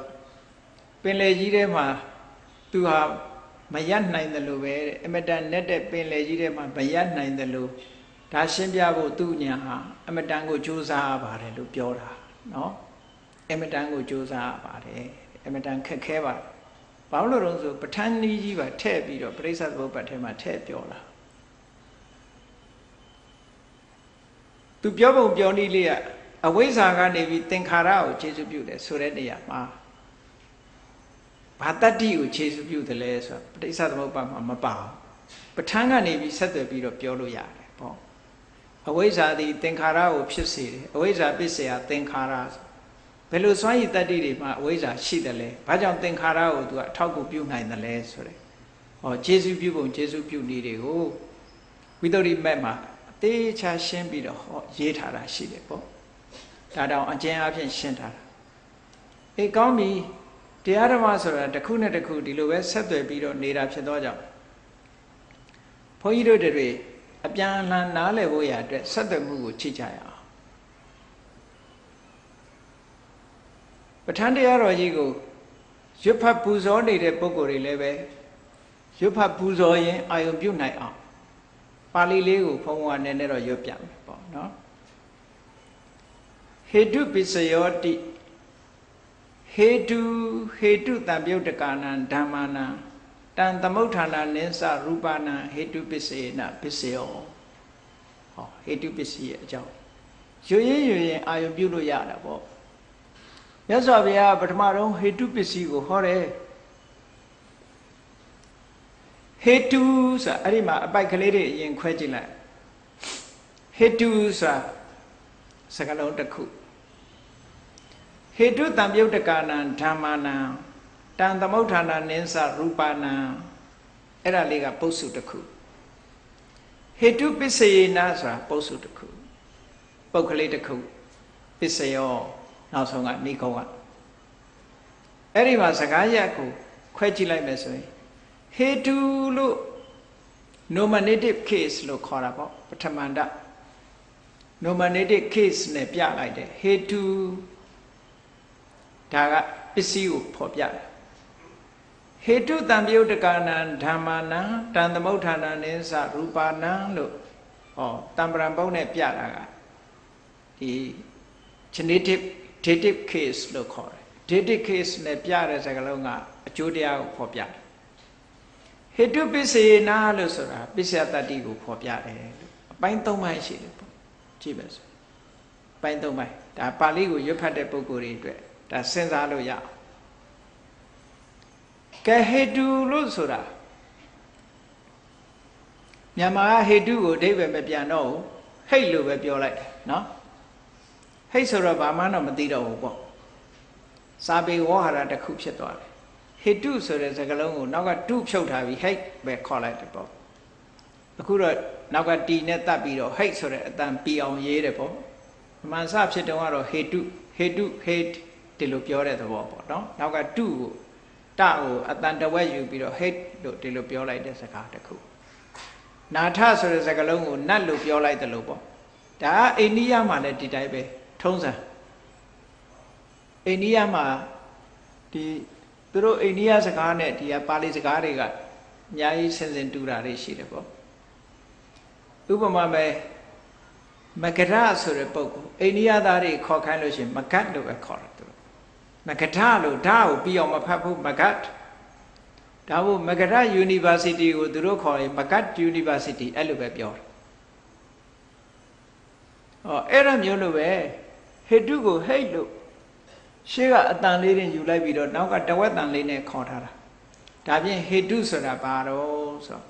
ပင်လေကြီးထဲမှာ သူဟာမရနိုင်တယ်လို့ပဲတဲ့အမတန်နဲ့တဲ့ပင်လေကြီးထဲမှာမရနိုင်တယ်လို့ဒါရှင်းပြဖို့သူ့ညာဟာအမတန်ကိုကြိုးစားပါတယ်လို့ပြောတာเนาะအမတန်ကိုကြိုးစားပါတယ်အမတန်ခက်ခဲပါတယ်ဘာလို့လဲဆိုပဋ္ဌာန်းကြီးကြီးပါထည့်ပြီးတော့ပရိစ္ဆေသမုပ္ပါဒ်ထဲမှာထည့်ပြောတာသူပြောပုံပြောနည်းလေးကအဝိဇ္ဇာကနေပြီးသင်္ခါရကိုခြေစုပ်ပြုတယ်ဆိုတဲ့နေရာမှာ ဘာတတ္တိကိုခြေစုပ်ပြုတယ်လဲဆိုတော့ပဋိစ္စသမုပ္ပါမှာမပါဘူးပဋ္ဌာန်းကနေပြီးဆက်သွယ်ပြီးတော့ပြောလို့ရတယ်ပေါ့အဝိဇ္ဇာသည်သင်္ခါရကိုဖြစ်စေတယ်အဝိဇ္ဇာပစ္စယသင်္ခါရဘယ်လိုစွမ်းရည်တတ္တိတွေမှာအဝိဇ္ဇာရှိတယ်လဲဘာကြောင့်သင်္ခါရကိုသူကအထောက်ကူပြုနိုင်တယ်လဲဆိုတဲ့ဟောခြေစုပ်ပြုပုံခြေစုပ်ပြုနည်းတွေကိုဝိသုဒ္ဓိမက်မှာအသေးချာရှင်းပြီးတော့ဟောရေးထားတာရှိတယ်ပေါ့ဒါတောင်အကျဉ်းအဖြစ်ရှင်းထားတာအေးကောင်းပြီ တရားဓမ္မဆိုတာတစ်ခုနဲ့တစ်ခုဒီလိုပဲဆက်သွယ်ပြီးတော့နေတာဖြစ်သောကြောင့်ဘုန်းကြီးတို့တွေအပြန်အလှန်နားလည်ဖို့ရအတွက်ဆက်သွယ်မှုကိုချိကြရအောင်ပဋ္ဌာန်းတရားတော်ကြီးကိုရွတ်ဖတ်ပူဇော်နေတဲ့ပုဂ္ဂိုလ်တွေလည်းပဲရွတ်ဖတ်ပူဇော်ရင်အာယုံပြုတ်နိုင်အောင်ပါဠိလေးကိုဘုန်းဘုရားနည်းနည်းတော့ရွတ်ပြမယ်ပေါ့နော်ဟေတုပစ္စယောတိ ဟေတုဟေတုတံပြုတ်တကာနံဓမ္မာနံတံသမုဋ္ဌာနာနိသရူပနာဟေတုပစ္စေနပစ္စယောဟောဟေတုပစ္စည်းရဲ့အကြောင်းရွရင်ရွရင်အာယုပြုလို့ရတာပေါ့မြတ်စွာဘုရားပထမဆုံးဟေတုပစ္စည်းကိုဟောတယ်ဟေတုဆိုတာအဲ့ဒီမှာအပိုက်ကလေးတွေအရင်ခွဲကြည့်လိုက်ဟေတုဆိုတာစကားလုံးတစ်ခု ဟေတုတံပြုတ်တကာနံဓမ္မာနံတံသမုဋ္ဌာနာနိသရူပနံအဲ့ဒါလေးကပုစုတစ်ခုဟေတုပစ္စယေနဆိုတာပုစုတစ်ခုပုတ်ကလေးတစ်ခုပစ္စယောနောက်ဆုံးကနိဂုံးကအဲ့ဒီမှာစကားရက်ကိုခွဲကြည့်လိုက်မယ်ဆိုရင်ဟေတုလို့ nominative case လို့ခေါ်တာပေါ့ပထမန္တ nominative case နဲ့ပြလိုက်တယ်ဟေတု ဒါကပစ္စည်းကိုဖော်ပြတယ်ဟေတုတံပြုတ်တကာနံဓမ္မာနံတန်သမုဋ္ဌာနနိသရူပါနံလို့ဟောတံပရံပုံနဲ့ပြတာကဒီ genetic dative case လို့ခေါ်တယ် dative case နဲ့ပြတဲ့စကားလုံးကအကျိုးတရားကိုဖော်ပြတယ်ဟေတုပစ္စေနာလို့ဆိုတာပစ္စယတတ္တိကိုဖော်ပြတယ်လို့အပိုင်း၃ပိုင်းရှိတယ်ပေါ့ကြည့်ပါစို့အပိုင်း၃ပိုင်းဒါပါဠိကိုရွတ်ဖတ်တဲ့ပုဂ္ဂိုလ်တွေအတွက် ဒါစဉ်းစားလို့ရအောင်ကဲဟေတုလို့ဆိုတာမြန်မာဟေတုကိုအဓိပ္ပာယ်မပြန်တော့ဘူးဟိတ်လို့ပဲပြောလိုက်တယ်နော်ဟိတ်ဆိုတော့ဘာမှတော့မသိတော့ဘူးပေါ့စာပေဝေါဟာရတစ်ခုဖြစ်သွားတယ်ဟေတုဆိုတဲ့စကားလုံးကိုနောက်ကတုဖြုတ်ထားပြီးဟိတ်ပဲခေါ်လိုက်တယ်ပေါ့အခုတော့နောက်ကတီနဲ့တတ်ပြီးတော့ဟိတ်ဆိုတဲ့အတန်ပီအောင်ရေးတယ်ပေါ့မှန်စဖြစ်တုန်းကတော့ဟေတုဟေတုဟေတ် ဒီလိုပြောတဲ့သဘောပေါ့နော်နောက်ကတုကိုတကိုအတန်တဝက်ယူပြီးတော့ဟိတ်လို့ဒီလိုပြောလိုက်တဲ့စကားတစ်ခုနာထဆိုတဲ့စကားလုံးကိုနတ်လို့ပြောလိုက်တယ်လို့ပေါ့ဒါအိန္ဒိယမှာလည်းဒီတိုင်းပဲထုံးစံအိန္ဒိယမှာဒီသူတို့အိန္ဒိယစကားနဲ့ဒီကပါဠိစကားတွေကအများကြီးဆင်ဆင်တူတာတွေရှိတယ်ပေါ့ဥပမာပဲမကရဆိုတဲ့ပုဂ္ဂိုလ်အိန္ဒိယသားတွေခေါ်ခိုင်းလို့ရှိရင်မကတ်လို့ပဲခေါ်တယ်သူတို့ မကထလို့ဓာတ်ကိုပြီးအောင်မဖတ်ဘူးမကတ်ဒါဘုမကရ University ကိုသူတို့ခေါ်ရင်မကတ် University အဲ့လိုပဲပြောတယ်။အော်အဲ့ဒါမျိုးလိုပဲဟေတုကိုဟိတ်လို့ရှေ့ကအတန်လေးတင်ယူလိုက်ပြီးတော့နောက်ကတဝက်တန်လေးနဲ့ခေါ်ထားတာ။ဒါဖြင့်ဟေတုဆိုတာဘာတော့ဆို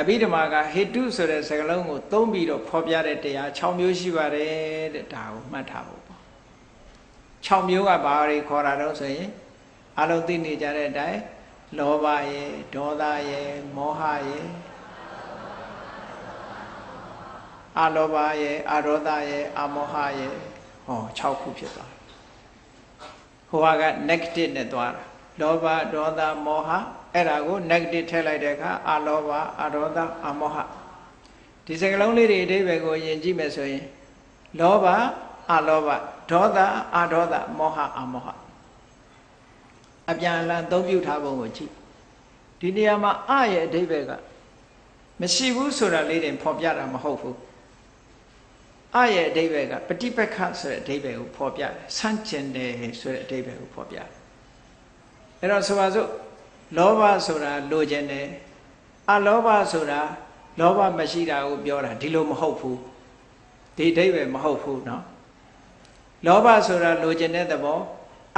အဘိဓမ္မာကဟေတုဆိုတဲ့စကားလုံးကိုသုံးပြီးတော့ဖော်ပြတဲ့တရား6မျိုးရှိပါတယ်တဲ့ဒါကိုမှတ်ထားဖို့ပေါ့ 6မျိုးကဘာတွေခေါ်တာတော့ဆိုရင်အလုံးသိနေကြတဲ့အတိုင်းလောဘရဲ့ဒေါသရဲ့မောဟရဲ့အလောဘရဲ့အရောဒရဲ့အမောဟရဲ့ဟော6ခုဖြစ်သွားဟိုက negative နဲ့သွားတာလောဘဒေါသမောဟအဲ့ဒါကို negative ထည့်လိုက်တဲ့အခါအလောဘအရောဒအမောဟဒီစကလုံးလေးတွေအဓိပ္ပာယ်ကိုယဉ်ကြည့်မယ်ဆိုရင်လောဘ အလောဘဒေါသအဒေါသမောဟအမောဟအပြန်အလှန်သုံးပြုထားပုံကိုကြည့်ဒီနေရာမှာအရဲ့အဓိပ္ပာယ်ကမရှိဘူးဆိုတာလေးတင်ဖော်ပြတာမဟုတ်ဘူးအရဲ့အဓိပ္ပာယ်ကပฏิပက္ခဆိုတဲ့အဓိပ္ပာယ်ကိုဖော်ပြတယ်ဆန့်ကျင်တယ်ဆိုတဲ့အဓိပ္ပာယ်ကိုဖော်ပြတယ်အဲ့တော့ဆိုပါစို့လောဘဆိုတာလိုချင်တယ်အလောဘဆိုတာလောဘမရှိတာကိုပြောတာဒီလိုမဟုတ်ဘူးဒီအဓိပ္ပာယ်မဟုတ်ဘူးเนาะ လောဘဆိုတာလိုချင်တဲ့သဘော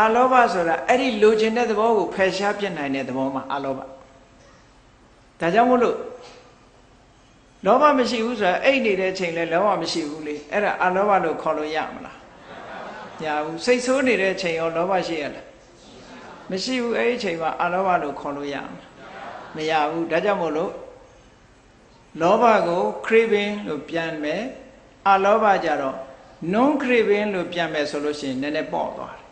အလောဘဆိုတာအဲ့ဒီလိုချင်တဲ့သဘောကိုဖယ်ရှားပြစ်နိုင်တဲ့သဘောမှာအလောဘဒါကြောင့်မို့လို့လောဘမရှိဘူးဆိုတာအိတ်နေတဲ့ချိန်လဲလောဘမရှိဘူးလေအဲ့ဒါအလောဘလို့ခေါ်လို့ရမလားမရဘူးစိတ်ဆိုးနေတဲ့ချိန်ရောလောဘရှိရလားမရှိဘူးအဲ့ဒီချိန်မှာအလောဘလို့ခေါ်လို့ရမလားမရဘူးဒါကြောင့်မို့လို့လောဘကို craving လို့ပြန်မယ်အလောဘကြတော့ non craving လို့ပြန်မယ်ဆိုလို့ရှိရင်နည်းနည်းပေါ့သွားတယ်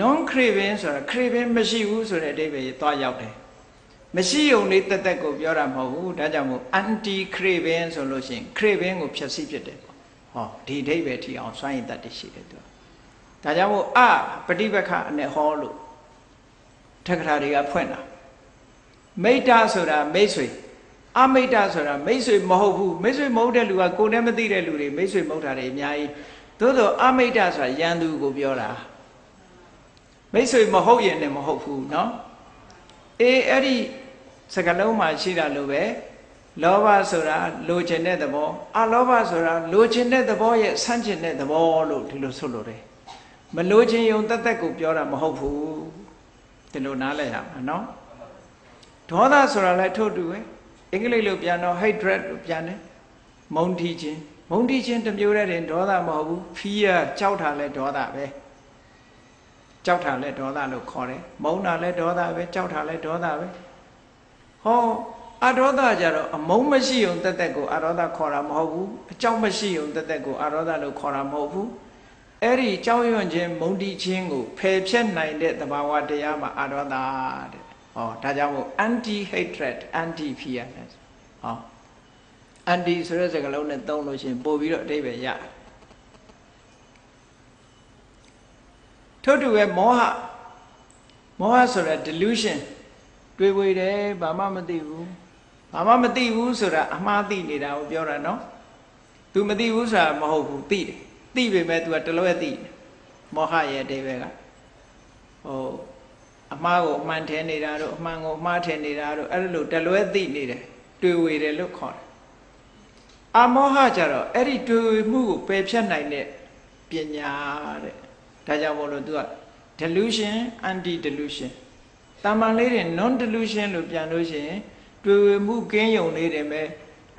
non craving ဆိုတာ craving မရှိဘူးဆိုတဲ့အဓိပ္ပာယ်သွားရောက်တယ်မရှိုံလေးတက်တက်ကိုပြောတာမဟုတ်ဘူးဒါကြောင့်မို့ anti craving ဆိုလို့ရှိရင် craving ကိုဖျက်ဆီးဖြစ်တယ်ပေါ့ဟောဒီအဓိပ္ပာယ်ထီအောင်စွန့်ရင်တတ်တရှိတယ်သူဒါကြောင့်မို့အပฏิပက္ခနဲ့ဟောလို့ထက္ကရာတွေကဖွင့်တာမိတ္တဆိုတာမိတ်ဆွေအမိတ္တဆိုတာမိတ်ဆွေမဟုတ်ဘူးမိတ်ဆွေမဟုတ်တဲ့လူကကိုယ်နဲ့မသိတဲ့လူတွေမိတ်ဆွေမဟုတ်တာတွေအများကြီး သို့သောအမိတ္တဆိုတာယန္တူကိုပြောတာမိတ်ဆွေမဟုတ်ရင်လည်းမဟုတ်ဘူးเนาะအေးအဲ့ဒီစကလုံးမှာရှိတာလို့ပဲလောဘဆိုတာလိုချင်တဲ့သဘောအလောဘဆိုတာလိုချင်တဲ့သဘောရဲ့ဆန့်ကျင်တဲ့သဘောလို့ဒီလိုဆိုလို့တယ်မလိုချင်ယုံတသက်ကိုပြောတာမဟုတ်ဘူးဒီလိုနားလည်ရမှာเนาะ ဒေါသဆိုတာလည်းထို့တူပဲအင်္ဂလိပ်လိုပြန်တော့ hatred လို့ပြန်တယ်မုန်းတီးခြင်း မုန်းတီးခြင်းတစ်မျိုးတည်းတင်ဒေါသမဟုတ်ဘူး fear ကြောက်တာလည်းဒေါသပဲကြောက်တာလည်းဒေါသလို့ခေါ်တယ်မုန်းတာလည်းဒေါသပဲကြောက်တာလည်းဒေါသပဲဟောအဒေါသကြတော့အမုန်းမရှိုံတက်တက်ကိုအဒေါသခေါ်တာမဟုတ်ဘူးအကြောက်မရှိုံတက်တက်ကိုအဒေါသလို့ခေါ်တာမဟုတ်ဘူးအဲ့ဒီကြောက်ရွံ့ခြင်းမုန်းတီးခြင်းကိုဖယ်ဖြတ်နိုင်တဲ့သဘာဝတရားမှာအဒေါသတဲ့ဟောဒါကြောင့်မို့ anti hatred anti fearness ဟော anti ဆိုတဲ့စကားလုံးနဲ့သုံးလို့ရှိရင်ပို့ပြီးတော့အတိပ္ပယ်ရတယ်ထို့တူပဲမောဟမောဟဆိုတဲ့ delusion တွေးဝေတယ်ဘာမှမသိဘူးဘာမှမသိဘူးဆိုတာအမှားသိနေတာကိုပြောတာနော် तू မသိဘူးဆိုတာမဟုတ်ဘူးသိတယ်သိပေမဲ့ तू ကတလွဲသိတယ်မောဟရဲ့အတိပ္ပယ်ကဟိုအမှားကိုအမှန်ထင်နေတာတို့အမှန်ကိုအမှားထင်နေတာတို့အဲ့လိုတလွဲသိနေတယ်တွေးဝေတယ်လို့ခေါ်တယ် အမောဟကြတော့အဲ့ဒီတွေးဝေမှုကိုပယ်ဖြတ်နိုင်တဲ့ပညာတဲ့ဒါကြောင့်မို့လို့ तू က delusion anti delusion တာမန်လေးတွေ non delusion လို့ပြန်လို့ရှိရင်တွေ့ဝေမှုကင်းယုံလေးတွေပဲ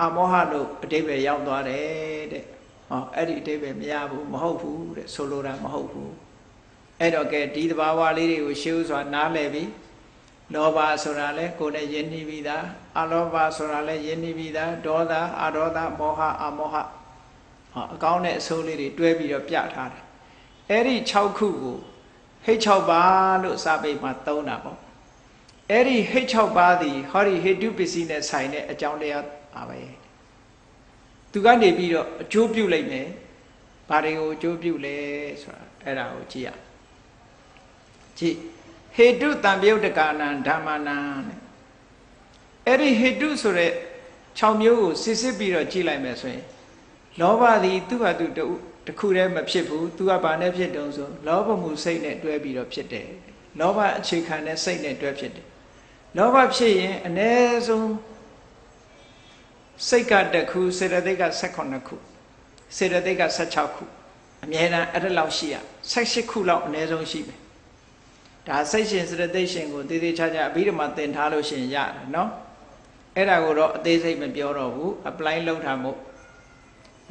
အမောဟလို့အတိပ္ပယ်ရောက်သွားတယ်တဲ့ဟောအဲ့ဒီအတိပ္ပယ်မရဘူးမဟုတ်ဘူးတဲ့ဆိုလိုတာမဟုတ်ဘူးအဲ့တော့ကဲဒီသဘာဝလေးတွေကိုရှေးဥစွာနားလည်ပြီး လောဘဆိုတာလဲကိုယ်နဲ့ယဉ်နှီးပြီးသားအလောဘဆိုတာလဲယဉ်နှီးပြီးသားဒေါသအဒေါသမောဟအမောဟဟောအကောင်းတဲ့အဆိုးလေးတွေတွဲပြီးတော့ပြထားတယ်အဲ့ဒီ6ခုကိုဟိတ်6ပါးလို့စာပေမှာသုံးတာပေါ့အဲ့ဒီဟိတ်6ပါးသည်ဟောဒီဟိတုပစ္စည်းနဲ့ဆိုင်တဲ့အကြောင်းတရားပါပဲသူကနေပြီးတော့အကျိုးပြုလိုက်မယ်ဘာတွေကိုအကျိုးပြုလဲဆိုတာအဲ့ဒါကိုကြည့်ရကြည့် ဟေတုတံပြုတ်တကာနံဓမ္မနံတဲ့အဲ့ဒီဟေတုဆိုတဲ့6မျိုးကိုစစ်စစ်ပြီးတော့ကြည့်လိုက်မယ်ဆိုရင်လောဘသည်သူ့ဟာသူတူတခုတည်းမဖြစ်ဘူးသူကဘာနဲ့ဖြစ်တုံးဆိုလောဘမှုစိတ်နဲ့တွဲပြီးတော့ဖြစ်တယ်လောဘအခြေခံတဲ့စိတ်နဲ့တွဲဖြစ်တယ်လောဘဖြစ်ရင်အ ਨੇ ဆုံးစိတ်ကတစ်ခုစေတသိက်က18ခုစေတသိက်က16ခုအမြဲတမ်းအဲ့ဒါလောက်ရှိရ18ခုလောက်အ ਨੇ ဆုံးရှိမယ် ဒါစိတ်ရှင်စေတသိက်ရှင်ကိုတည်တည်ချာချာအဘိဓမ္မာသင်ထားလို့ရှင်ရတယ်နော်အဲ့ဒါကိုတော့အသေးစိတ်မပြောတော့ဘူး apply လုပ်ထားမို့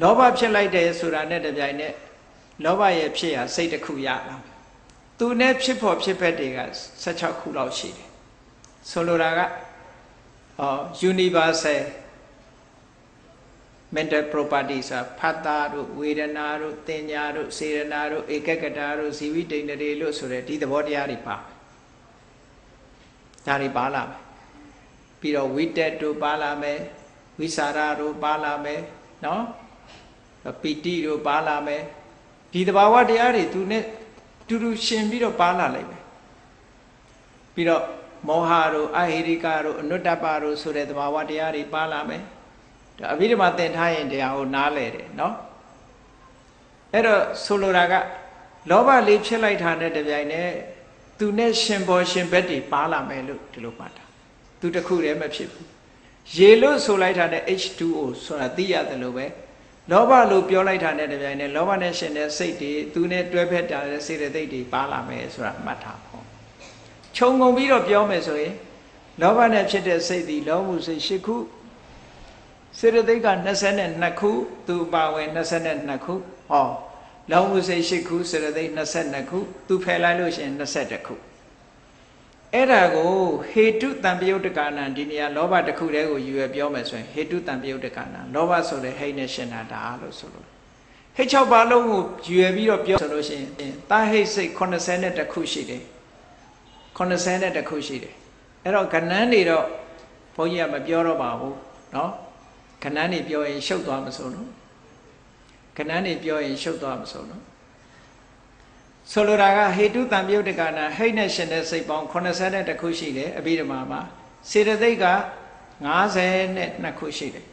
လောဘဖြစ်လိုက်တယ်ဆိုတာနဲ့တပြိုင်နက်လောဘရဲ့ဖြစ်ရာစိတ်တစ်ခုရလာသူနဲ့ဖြစ်ဖို့ဖြစ်ဖက်တွေက16ခုလောက်ရှိတယ်ဆိုလိုတာကဟော universal mental property ဆိုဖတ်တာတို့ဝေဒနာတို့တင်ညာတို့စေရနာတို့ဧကကတာတို့ဇီဝိတိန်တွေလို့ဆိုတဲ့ဒီသဘောတရားတွေပါဒါတွေပါလာမယ်ပြီးတော့ဝိတက်တို့ပါလာမယ်ဝိสารတို့ပါလာမယ်နော်ပီတိတို့ပါလာမယ်ဒီသဘာဝတရားတွေသူနဲ့တူတူရှင်ပြီးတော့ပါလာလိုက်မယ်ပြီးတော့မောဟတို့အဟိရိကတို့အနုတ္တပတို့ဆိုတဲ့သဘာဝတရားတွေပါလာမယ်ဒါ အဘိဓမ္မာသင်ထားရင်တရားကိုနားလဲတယ်နော်အဲ့တော့ဆိုလိုတာကလောဘလေးဖြစ်လိုက်တာနဲ့တပြိုင်နက်သူနဲ့ရှင်ဘောရှင်ဘက်တွေပါလာမယ်လို့ဒီလိုမှတ်တာသူတခုတည်းမဖြစ်ဘူးရေလို့ဆိုလိုက်တာနဲ့ H2O ဆိုတာသိရတယ်လို့ပဲလောဘလို့ပြောလိုက်တာနဲ့တပြိုင်နက်လောဘနဲ့ရှင်တဲ့စိတ်တွေသူနဲ့တွဲဖက်တာတဲ့စေတသိက်တွေပါလာမယ်ဆိုတာမှတ်ထားပေါ့ခြုံငုံပြီးတော့ပြောမယ်ဆိုရင်လောဘနဲ့ဖြစ်တဲ့စိတ်ဒီလောဘစိတ်၈ခု စေတသိက်က22ခုသူပါဝင်22ခုဟောလောဘစိတ်၈ခုစေတသိက်22ခုသူဖယ်လိုက်လို့ရှိရင်21ခုအဲ့ဒါကိုဟေတုတံပယုတ်တကနာဒီနေရာလောဘတစ်ခုတည်းကိုယူရပြောမယ်ဆိုရင်ဟေတုတံပယုတ်တကနာလောဘဆိုတဲ့ဟိတ်နဲ့ရှင်တာဒါလို့ဆိုလို့ဟိတ်6ပါးလုံးကိုယူရပြီးတော့ပြောဆိုလို့ရှိရင်တာဟိတ်စိတ်82ခုရှိတယ်82ခုရှိတယ်အဲ့တော့ကဏ္ဍတွေတော့ဘုန်းကြီးကမပြောတော့ပါဘူးเนาะ ခဏနေပြောရင်ရှုပ်သွားမစိုးလို့ခဏနေပြောရင်ရှုပ်သွားမစိုးလို့ဆိုလိုတာကဟေတုတံပြုတ်တကနာဟိတ်နဲ့ရှင်တဲ့စိတ်ပေါင်း80တခုရှိတယ်အဘိဓမ္မာမှာစေတသိက်က52ခုရှိတယ်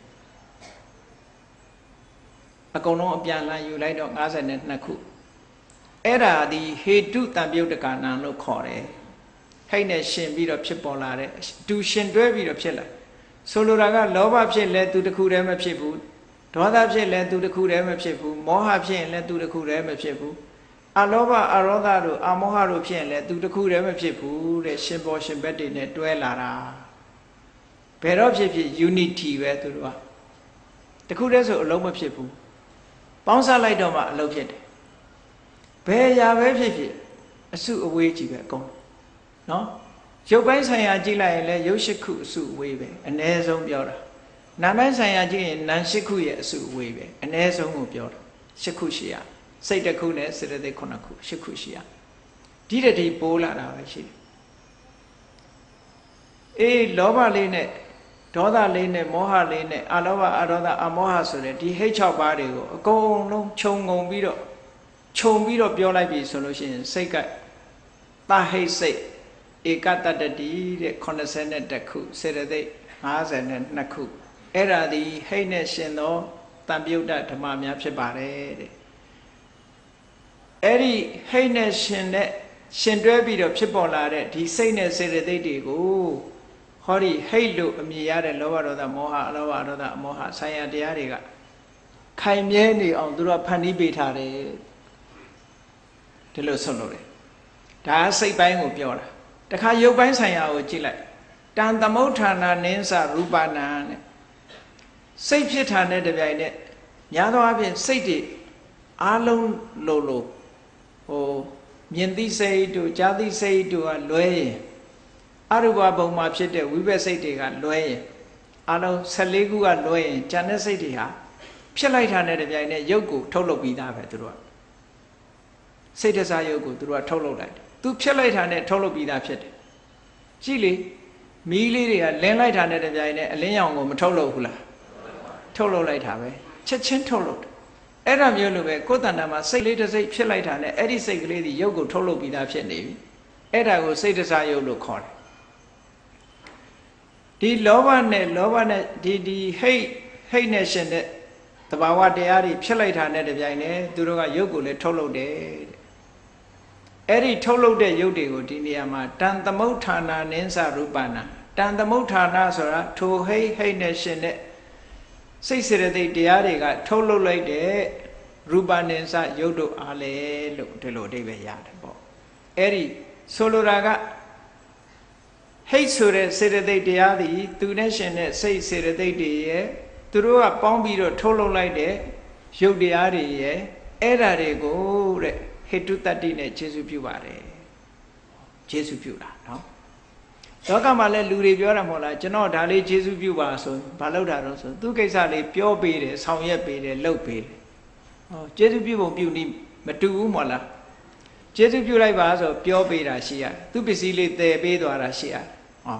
အကုန်လုံးအပြန်လန်းယူလိုက်တော့52ခုအဲ့ဒါဒီဟေတုတံပြုတ်တကနာလို့ခေါ်တယ်ဟိတ်နဲ့ရှင်ပြီးတော့ဖြစ်ပေါ်လာတဲ့တူရှင်တွဲပြီးတော့ဖြစ်လာ ဆိုလိုတာကလောဘဖြစ်လဲသူတခုတည်းမဖြစ်ဘူးဒေါသဖြစ်လဲသူတခုတည်းမဖြစ်ဘူးမောဟဖြစ်ရင်လဲသူတခုတည်းမဖြစ်ဘူးအလောဘအရောဓတို့အမောဟတို့ဖြစ်ရင်လဲသူတခုတည်းမဖြစ်ဘူးတဲ့ရှင်ဘောရှင်ဘက်တွေနဲ့တွဲလာတာဘယ်တော့ဖြစ်ဖြစ် unity ပဲသူတို့ကတခုတည်းဆိုအလုံးမဖြစ်ဘူးပေါင်းစပ်လိုက်တော့မှအလုံးဖြစ်တယ်ဘယ်ရာပဲဖြစ်ဖြစ်အစုအဝေးကြီးပဲအကုန်နော် ရုပ်ပိုင်းဆိုင်ရာကြည့်လိုက်ရင်လည်းရုပ်ရှိခုအစုအဝေးပဲအ ਨੇ ဆုံးပြောတာနာမ်ပိုင်းဆိုင်ရာကြည့်ရင်နာမ်ရှိခုရဲ့အစုအဝေးပဲအ ਨੇ ဆုံးကိုပြောတာရှိခုရှိရစိတ်တစ်ခုနဲ့စေတသိက်ခုနှစ်ခုရှိခုရှိရဒီတတိပိုးလာတာပဲရှိတယ်အေးလောဘလေးနဲ့ဒေါသလေးနဲ့မောဟလေးနဲ့အလောဘအဒေါသအမောဟဆိုတဲ့ဒီဟိတ်6ပါးတွေကိုအကုန်လုံးခြုံငုံပြီးတော့ခြုံပြီးတော့ပြောလိုက်ပြီဆိုလို့ရှိရင်စိတ်ကတဟိတ်စိတ် ဧကတတ္တတိတဲ့82ခုစေတသိက်52ခုအဲ့ဒါဒီဟိတ်နဲ့ရှင်သောတံပြုတ်တဓမ္မများဖြစ်ပါတယ်တဲ့အဲ့ဒီဟိတ်နဲ့ရှင်တဲ့ရှင်တွဲပြီးတော့ဖြစ်ပေါ်လာတဲ့ဒီစိတ်နဲ့စေတသိက်တွေကိုဟောဒီဟိတ်လို့အမည်ရတဲ့လောဘဒေါသမောဟအလောဘဒေါသအမောဟဆိုင်ရာတရားတွေကခိုင်မြဲနေအောင်သူတို့ဖန်တီးပေးထားတယ်ဒီလိုဆုံးလို့တယ်ဒါစိတ်ပိုင်းကိုပြောတာ တခါရုပ်ပိုင်းဆိုင်ရာကိုကြည့်လိုက်တန်သမုဋ္ဌာနာနင်းစရူပနာနဲ့စိတ်ဖြစ်တာနဲ့တပြိုင်နက်များသောအားဖြင့်စိတ်တွေအားလုံးလို့လို့ဟိုမြင်သိစိတ်တို့ကြားသိစိတ်တို့ကလွဲရင်အရူပဘုံမှာဖြစ်တဲ့ဝိဘက်စိတ်တွေကလွဲရင်အလုံး14ခုကလွဲရင်ဉာဏ်နဲ့စိတ်တွေဟာဖြစ်လိုက်တာနဲ့တပြိုင်နက်ရုပ်ကိုထုတ်လုပ်ပြီးသားပဲသူတို့ကစိတ်တစားရုပ်ကိုသူတို့ကထုတ်လုပ်လိုက်တယ် သူဖြစ်လိုက်တာနဲ့ထုတ်လုပ်ပြီးသားဖြစ်တယ်ကြည့်လေမီးလေးတွေကလင်းလိုက်တာနဲ့တပြိုင်နက်အလင်းရောင်ကိုမထုတ်လုပ်ဘူးလားထုတ်လုပ်လိုက်တာပဲချက်ချင်းထုတ်လုပ်တယ်အဲ့ဒါမျိုးလိုပဲကိုယ်တဏ္ဍာမှာစိတ်လေးတစ်စိတ်ဖြစ်လိုက်တာနဲ့အဲ့ဒီစိတ်ကလေးဒီရုပ်ကိုထုတ်လုပ်ပြီးသားဖြစ်နေပြီအဲ့ဒါကိုစိတ်တစားရုပ်လို့ခေါ်တယ်ဒီလောဘနဲ့လောဘနဲ့ဒီဒီဟိတ်ဟိတ်နဲ့ရှင်တဲ့တဘာဝတရားတွေဖြစ်လိုက်တာနဲ့တပြိုင်နက်သူတို့ကရုပ်ကိုလည်းထုတ်လုပ်တယ်တဲ့ အဲ့ဒီထုတ်လုပ်တဲ့ရုပ်တွေကိုဒီနေရာမှာတန်သမုဋ္ဌာနာနင်းစရူပနာတန်သမုဋ္ဌာနာဆိုတာထိုဟိတ်ဟိတ်နဲ့ရှင်တဲ့စိတ်စေတသိက်တရားတွေကထုတ်လုပ်လိုက်တဲ့ရူပနိစရုပ်တို့အားလေလို့ဒီလိုအဓိပ္ပာယ်ရတယ်ပေါ့အဲ့ဒီဆိုလိုတာကဟိတ်ဆိုတဲ့စေတသိက်တရားသည်သူနဲ့ရှင်တဲ့စိတ်စေတသိက်တွေရဲ့သူတို့ကပေါင်းပြီးတော့ထုတ်လုပ်လိုက်တဲ့ရုပ်တရားတွေရဲ့အဲ့ဓာတွေကိုတဲ့ ဟိတုတတ္တိနဲ့ခြေစုပြုပါတယ်ခြေစုပြုတာနော်လောကမှာလည်းလူတွေပြောတာမဟုတ်လားကျွန်တော်ဒါလေးခြေစုပြုပါဆိုဘာလုပ်တာတော့ဆိုသူကိစ္စလေးပြောပေးတယ်ဆောင်ရွက်ပေးတယ်လုပ်ပေးတယ်ဟောခြေစုပြုပုံပြုနည်းမတူဘူးမဟုတ်လားခြေစုပြုလိုက်ပါဆိုပြောပေးတာရှိရတယ်သူပစ္စည်းလေးတည်ပေးသွားတာရှိရတယ်ဟော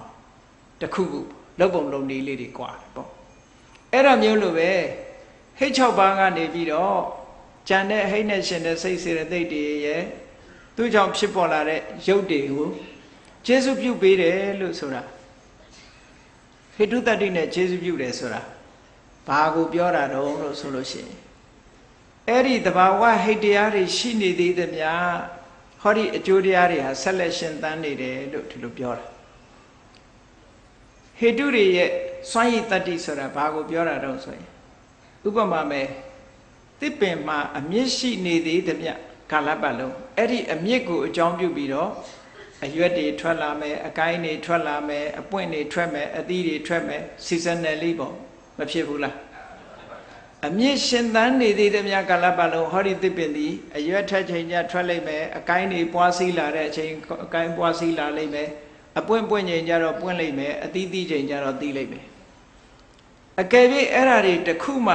တခုခုလုပ်ပုံလုပ်နည်းလေးတွေကွာပေါ့အဲ့ဒါမျိုးလိုပဲဟိတ်6ပါးကနေပြီးတော့ ကြံတဲ့ဟိတ်နဲ့ရှင်တဲ့စိတ်စေတဲ့သိတ်တွေရဲ့သူ့ကြောင့်ဖြစ်ပေါ်လာတဲ့ရုပ်တွေကိုကျေစုပြုပေးတယ်လို့ဆိုတာဟိတုတ္တိနဲ့ကျေစုပြုတယ်ဆိုတာဘာကိုပြောတာတုံးလို့ဆိုလို့ရှိရင်အဲ့ဒီတဘာဝဟိတ်တရားတွေရှိနေသေးသမျှဟောဒီအကျိုးတရားတွေဟာဆက်လက်ရှင်သန်နေတယ်လို့ဒီလိုပြောတာဟိတုတွေရဲ့စွမ်းရည်တတ္တိဆိုတာဘာကိုပြောတာတုံးဆိုရင်ဥပမာမဲ့ တစ်ပင်မှာအမြင့်ရှိနေသေးသမျှကာလပတ်လုံးအဲ့ဒီအမြင့်ကိုအကြောင်းပြုပြီးတော့အရွက်တွေထွက်လာမယ်အကိုင်းတွေထွက်လာမယ်အပွင့်တွေထွက်မယ်အသီးတွေထွက်မယ် seasonally ပေါ့မဖြစ်ဘူးလားအမြင့်ရှင်သန်နေသေးသမျှကာလပတ်လုံးဟောဒီတစ်ပင်ဒီအရွက်ထက်ချိန်ကျထွက်လိမ့်မယ်အကိုင်းတွေပွားစီးလာတဲ့အချိန်အကိုင်းပွားစီးလာလိမ့်မယ်အပွင့်ပွင့်ချိန်ကျတော့ပွင့်လိမ့်မယ်အသီးသီးချိန်ကျတော့သီးလိမ့်မယ်အကယ်၍အဲ့ဓာတွေတစ်ခုမှ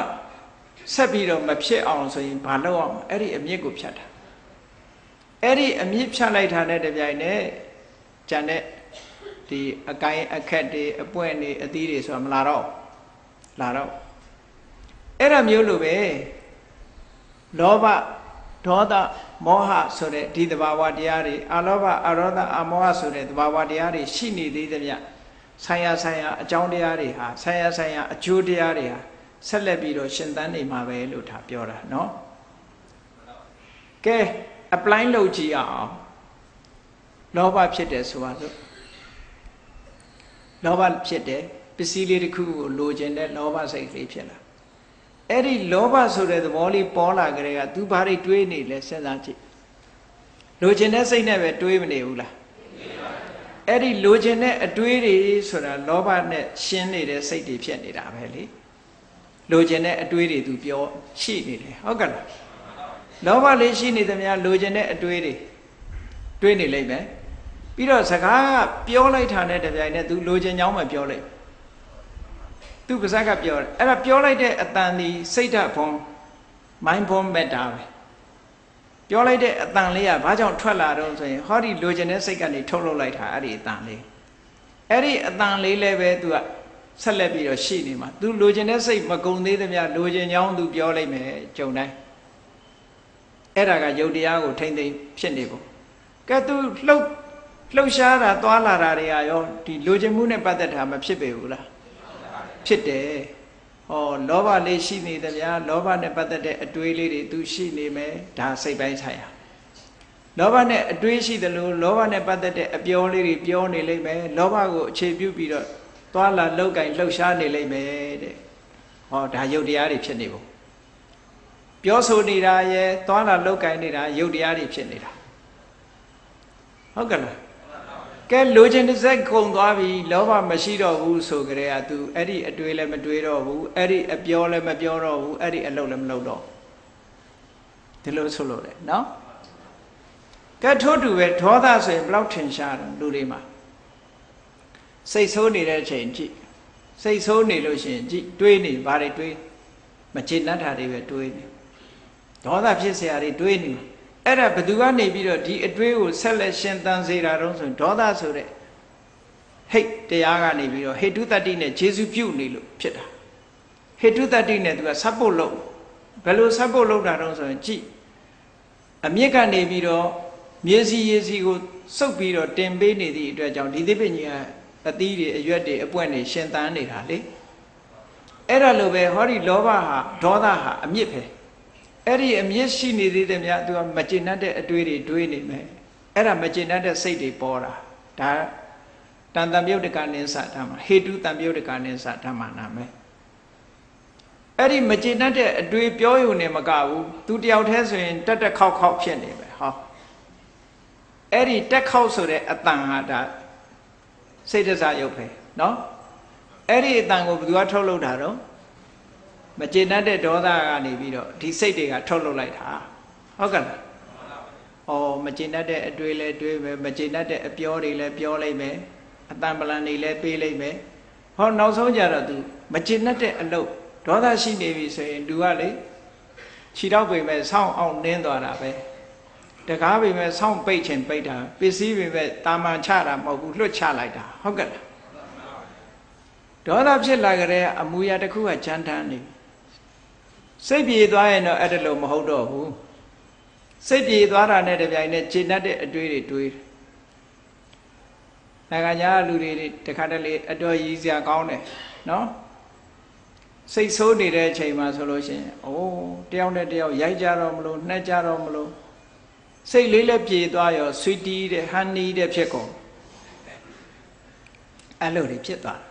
ဆက်ပြီးတော့မဖြစ်အောင်ဆိုရင်ဘာလုပ်အောင်အဲ့ဒီအမြင့်ကိုဖြတ်တာအဲ့ဒီအမြင့်ဖြတ်လိုက်တာနဲ့တပြိုင်နက်ဂျန်တဲ့ဒီအကိုင်းအခက်တွေအပွင့်တွေအသီးတွေဆိုတာမလာတော့လာတော့အဲ့ဒါမျိုးလိုပဲလောဘဒေါသမောဟဆိုတဲ့ဒီသဘာဝတရားတွေအလောဘအရောဓအမောဟဆိုတဲ့သဘာဝတရားတွေရှိနေသေးသမျှဆိုင်ရာဆိုင်ရာအကြောင်းတရားတွေဟာဆိုင်ရာဆိုင်ရာအကျိုးတရားတွေဟာ ဆက်လက်ပြီးတော့ရှင်သန်နေမှာပဲလို့ဒါပြောတာเนาะကဲ apply လုပ်ကြည့်အောင်လောဘဖြစ်တယ်ဆိုပါစို့လောဘဖြစ်တယ်ပစ္စည်းလေးတစ်ခုကိုလိုချင်တဲ့လောဘစိတ်လေးဖြစ်လာအဲ့ဒီလောဘဆိုတဲ့သဘောလေးပေါ်လာကြတဲ့က तू ဘာတွေတွေးနေလဲစဉ်းစားကြည့်လိုချင်တဲ့စိတ်နဲ့ပဲတွေးမနေဘူးလား အဲ့ဒီလိုချင်တဲ့အတွေးတွေဆိုတာလောဘနဲ့ရှင်းနေတဲ့စိတ်တွေဖြစ်နေတာပဲလေ လိုချင်တဲ့အတွေးတွေသူပြောရှိနေတယ်ဟုတ်ကဲ့လားလောဘလေးရှိနေသမျှလိုချင်တဲ့အတွေးတွေတွေးနေလိမ့်မယ်ပြီးတော့စကားပြောလိုက်တာနဲ့တပြိုင်နက်သူလိုချင်ကြောင်းမှပြောလိုက်သူပါဇက်ကပြောတယ်အဲ့ဒါပြောလိုက်တဲ့အတန်ဒီစိတ်ဓာတ်ဖုံး mind form matter ပဲပြောလိုက်တဲ့အတန်လေးကဘာကြောင့်ထွက်လာတော့ဆိုရင်ဟောဒီလိုချင်တဲ့စိတ်ကနေထုတ်လုပ်လိုက်တာအဲ့ဒီအတန်လေးအဲ့ဒီအတန်လေးလည်းပဲ तू က ဆက်လက်ပြီးတော့ရှိနေမှာသူလိုချင်တဲ့စိတ်မကုံသေးသမျှလိုချင်ကြောင်းသူပြောလိုက်မယ်ကြုံတိုင်းအဲ့ဒါကယုတ်တရားကိုထိမ့်သိမ့်ဖြစ်နေပုံကဲသူလှုပ်လှုပ်ရှားတာသွာလာတာတွေကရောဒီလိုချင်မှုနဲ့ပတ်သက်တာမဖြစ်ပေဘူးလားဖြစ်တယ်ဟောလောဘလေးရှိနေသမျှလောဘနဲ့ပတ်သက်တဲ့အတွေးလေးတွေသူရှိနေမယ်ဒါစိတ်ပိုင်းဆိုင်ရာလောဘနဲ့အတွေးရှိသလိုလောဘနဲ့ပတ်သက်တဲ့အပြောလေးတွေပြောနေလိမ့်မယ်လောဘကိုအခြေပြုပြီးတော့ သွားလာလောက်ကင်လှုပ်ရှားနေလိမ့်မယ်တဲ့ဟောဒါယုတ်တရားတွေဖြစ်နေပုံပြောဆိုနေတာရဲ့သွားလာလောက်ကင်နေတာယုတ်တရားတွေဖြစ်နေတာဟုတ်ကဲ့လားကဲလိုချင်တဲ့စိတ်ခုန်သွားပြီလောဘမရှိတော့ဘူးဆိုကြတဲ့က तू အဲ့ဒီအတွေးလည်းမတွေးတော့ဘူးအဲ့ဒီအပြောလည်းမပြောတော့ဘူးအဲ့ဒီအလုပ်လည်းမလုပ်တော့ဒီလိုဆိုလို့လေနော်ကဲထို့တူပဲဒေါသဆိုရင်ဘယ်လောက်ထင်ရှားတယ်လူတွေမှာ စိတ်ဆိုးနေတဲ့အချိန်ကြည့်စိတ်ဆိုးနေလို့ရှိရင်ကြည့်တွေးနေဘာတွေတွေးမချေနှက်တာတွေပဲတွေးနေဒေါသဖြစ်စရာတွေတွေးနေအဲ့ဒါဘသူကနေပြီးတော့ဒီအတွေးကိုဆက်လက်ရှင်သန်စေတာတော့ဆိုရင်ဒေါသဆိုတဲ့ဟိတ်တရားကနေပြီးတော့ဟေတုတ္တိနဲ့ဂျေစုပြုတ်နေလို့ဖြစ်တာဟေတုတ္တိနဲ့သူကဆပ်ဖို့လုပ်ဘယ်လိုဆပ်ဖို့လုပ်တာတော့ဆိုရင်ကြည့်အမြင့်ကနေပြီးတော့မြေစီရေစီကိုစုပ်ပြီးတော့တင်ပေးနေသည့်အတွက်ကြောင့်ဒီသိပ္ပဉ္ဇီက အသီးတွေအရွက်တွေအပွင့်တွေရှင်သန်နေတာလေအဲ့ဒါလိုပဲဟောဒီလောဘဟာဒေါသဟာအမြင့်ပဲအဲ့ဒီအမြင့်ရှိနေသေးတယ်များသူကမကျေနပ်တဲ့အတွေးတွေတွေးနေမယ်အဲ့ဒါမကျေနပ်တဲ့စိတ်တွေပေါ်တာဒါတန်တံပြုတ်တကနိသဓမ္မဟေတုတံပြုတ်တကနိသဓမ္မနာမယ်အဲ့ဒီမကျေနပ်တဲ့အတွေးပြောယူနေမကဘူးသူတယောက်တည်းဆိုရင်တက်တက်ခေါက်ခေါက်ဖြစ်နေပဲဟောအဲ့ဒီတက်ခေါက်ဆိုတဲ့အတန်ဟာဒါ စိတ်တစားရုပ်ပဲเนาะအဲ့ဒီအတန်ကိုဘယ်သူကထုတ်လုပ်တာတော့မကျေနပ်တဲ့ဒေါသကနေပြီးတော့ဒီစိတ်တွေကထုတ်လုပ်လိုက်တာဟုတ်ကဲ့လားဩမကျေနပ်တဲ့အတွေ့လဲတွေ့မယ်မကျေနပ်တဲ့အပြောတွေလဲပြောလိုက်မယ်အတန်ပလန်တွေလဲပေးလိုက်မယ်ဟောနောက်ဆုံးကြတော့ तू မကျေနပ်တဲ့အလုပ်ဒေါသရှိနေပြီဆိုရင် तू ကလေခြေတော့ပိမဲ့ဆောင်းအောင်နင်းသွားတာပဲ တကားပိမဲ့ဆောင်းပိတ်ချင်ပိတ်တာပစ္စည်းပိမဲ့တာမန်ချတာမဟုတ်ဘူးလွတ်ချလိုက်တာဟုတ်ကဲ့လားဒေါသဖြစ်လာကြတဲ့အမူအရာတစ်ခုကကြမ်းတမ်းနေစိတ်ပြေသွားရင်တော့အဲ့ဒါလို့မဟုတ်တော့ဘူးစိတ်ပြေသွားတာနဲ့တပြိုင်နက်ခြေနှက်တဲ့အတွေးတွေတွေးနိုင်ငံခြားလူတွေတခါတလေအတော်ရည်စရာကောင်းတယ်နော်စိတ်ဆိုးနေတဲ့အချိန်မှာဆိုလို့ရှိရင်အိုးတယောက်နဲ့တယောက်ရိုက်ကြတော့မလို့နှက်ကြတော့မလို့ စိတ်လေးလည်းပြေသွားရောဆွီတီးတဲ့ဟန်နီးတဲ့ဖြစ်ကုန်အဲ့လိုတွေဖြစ်သွား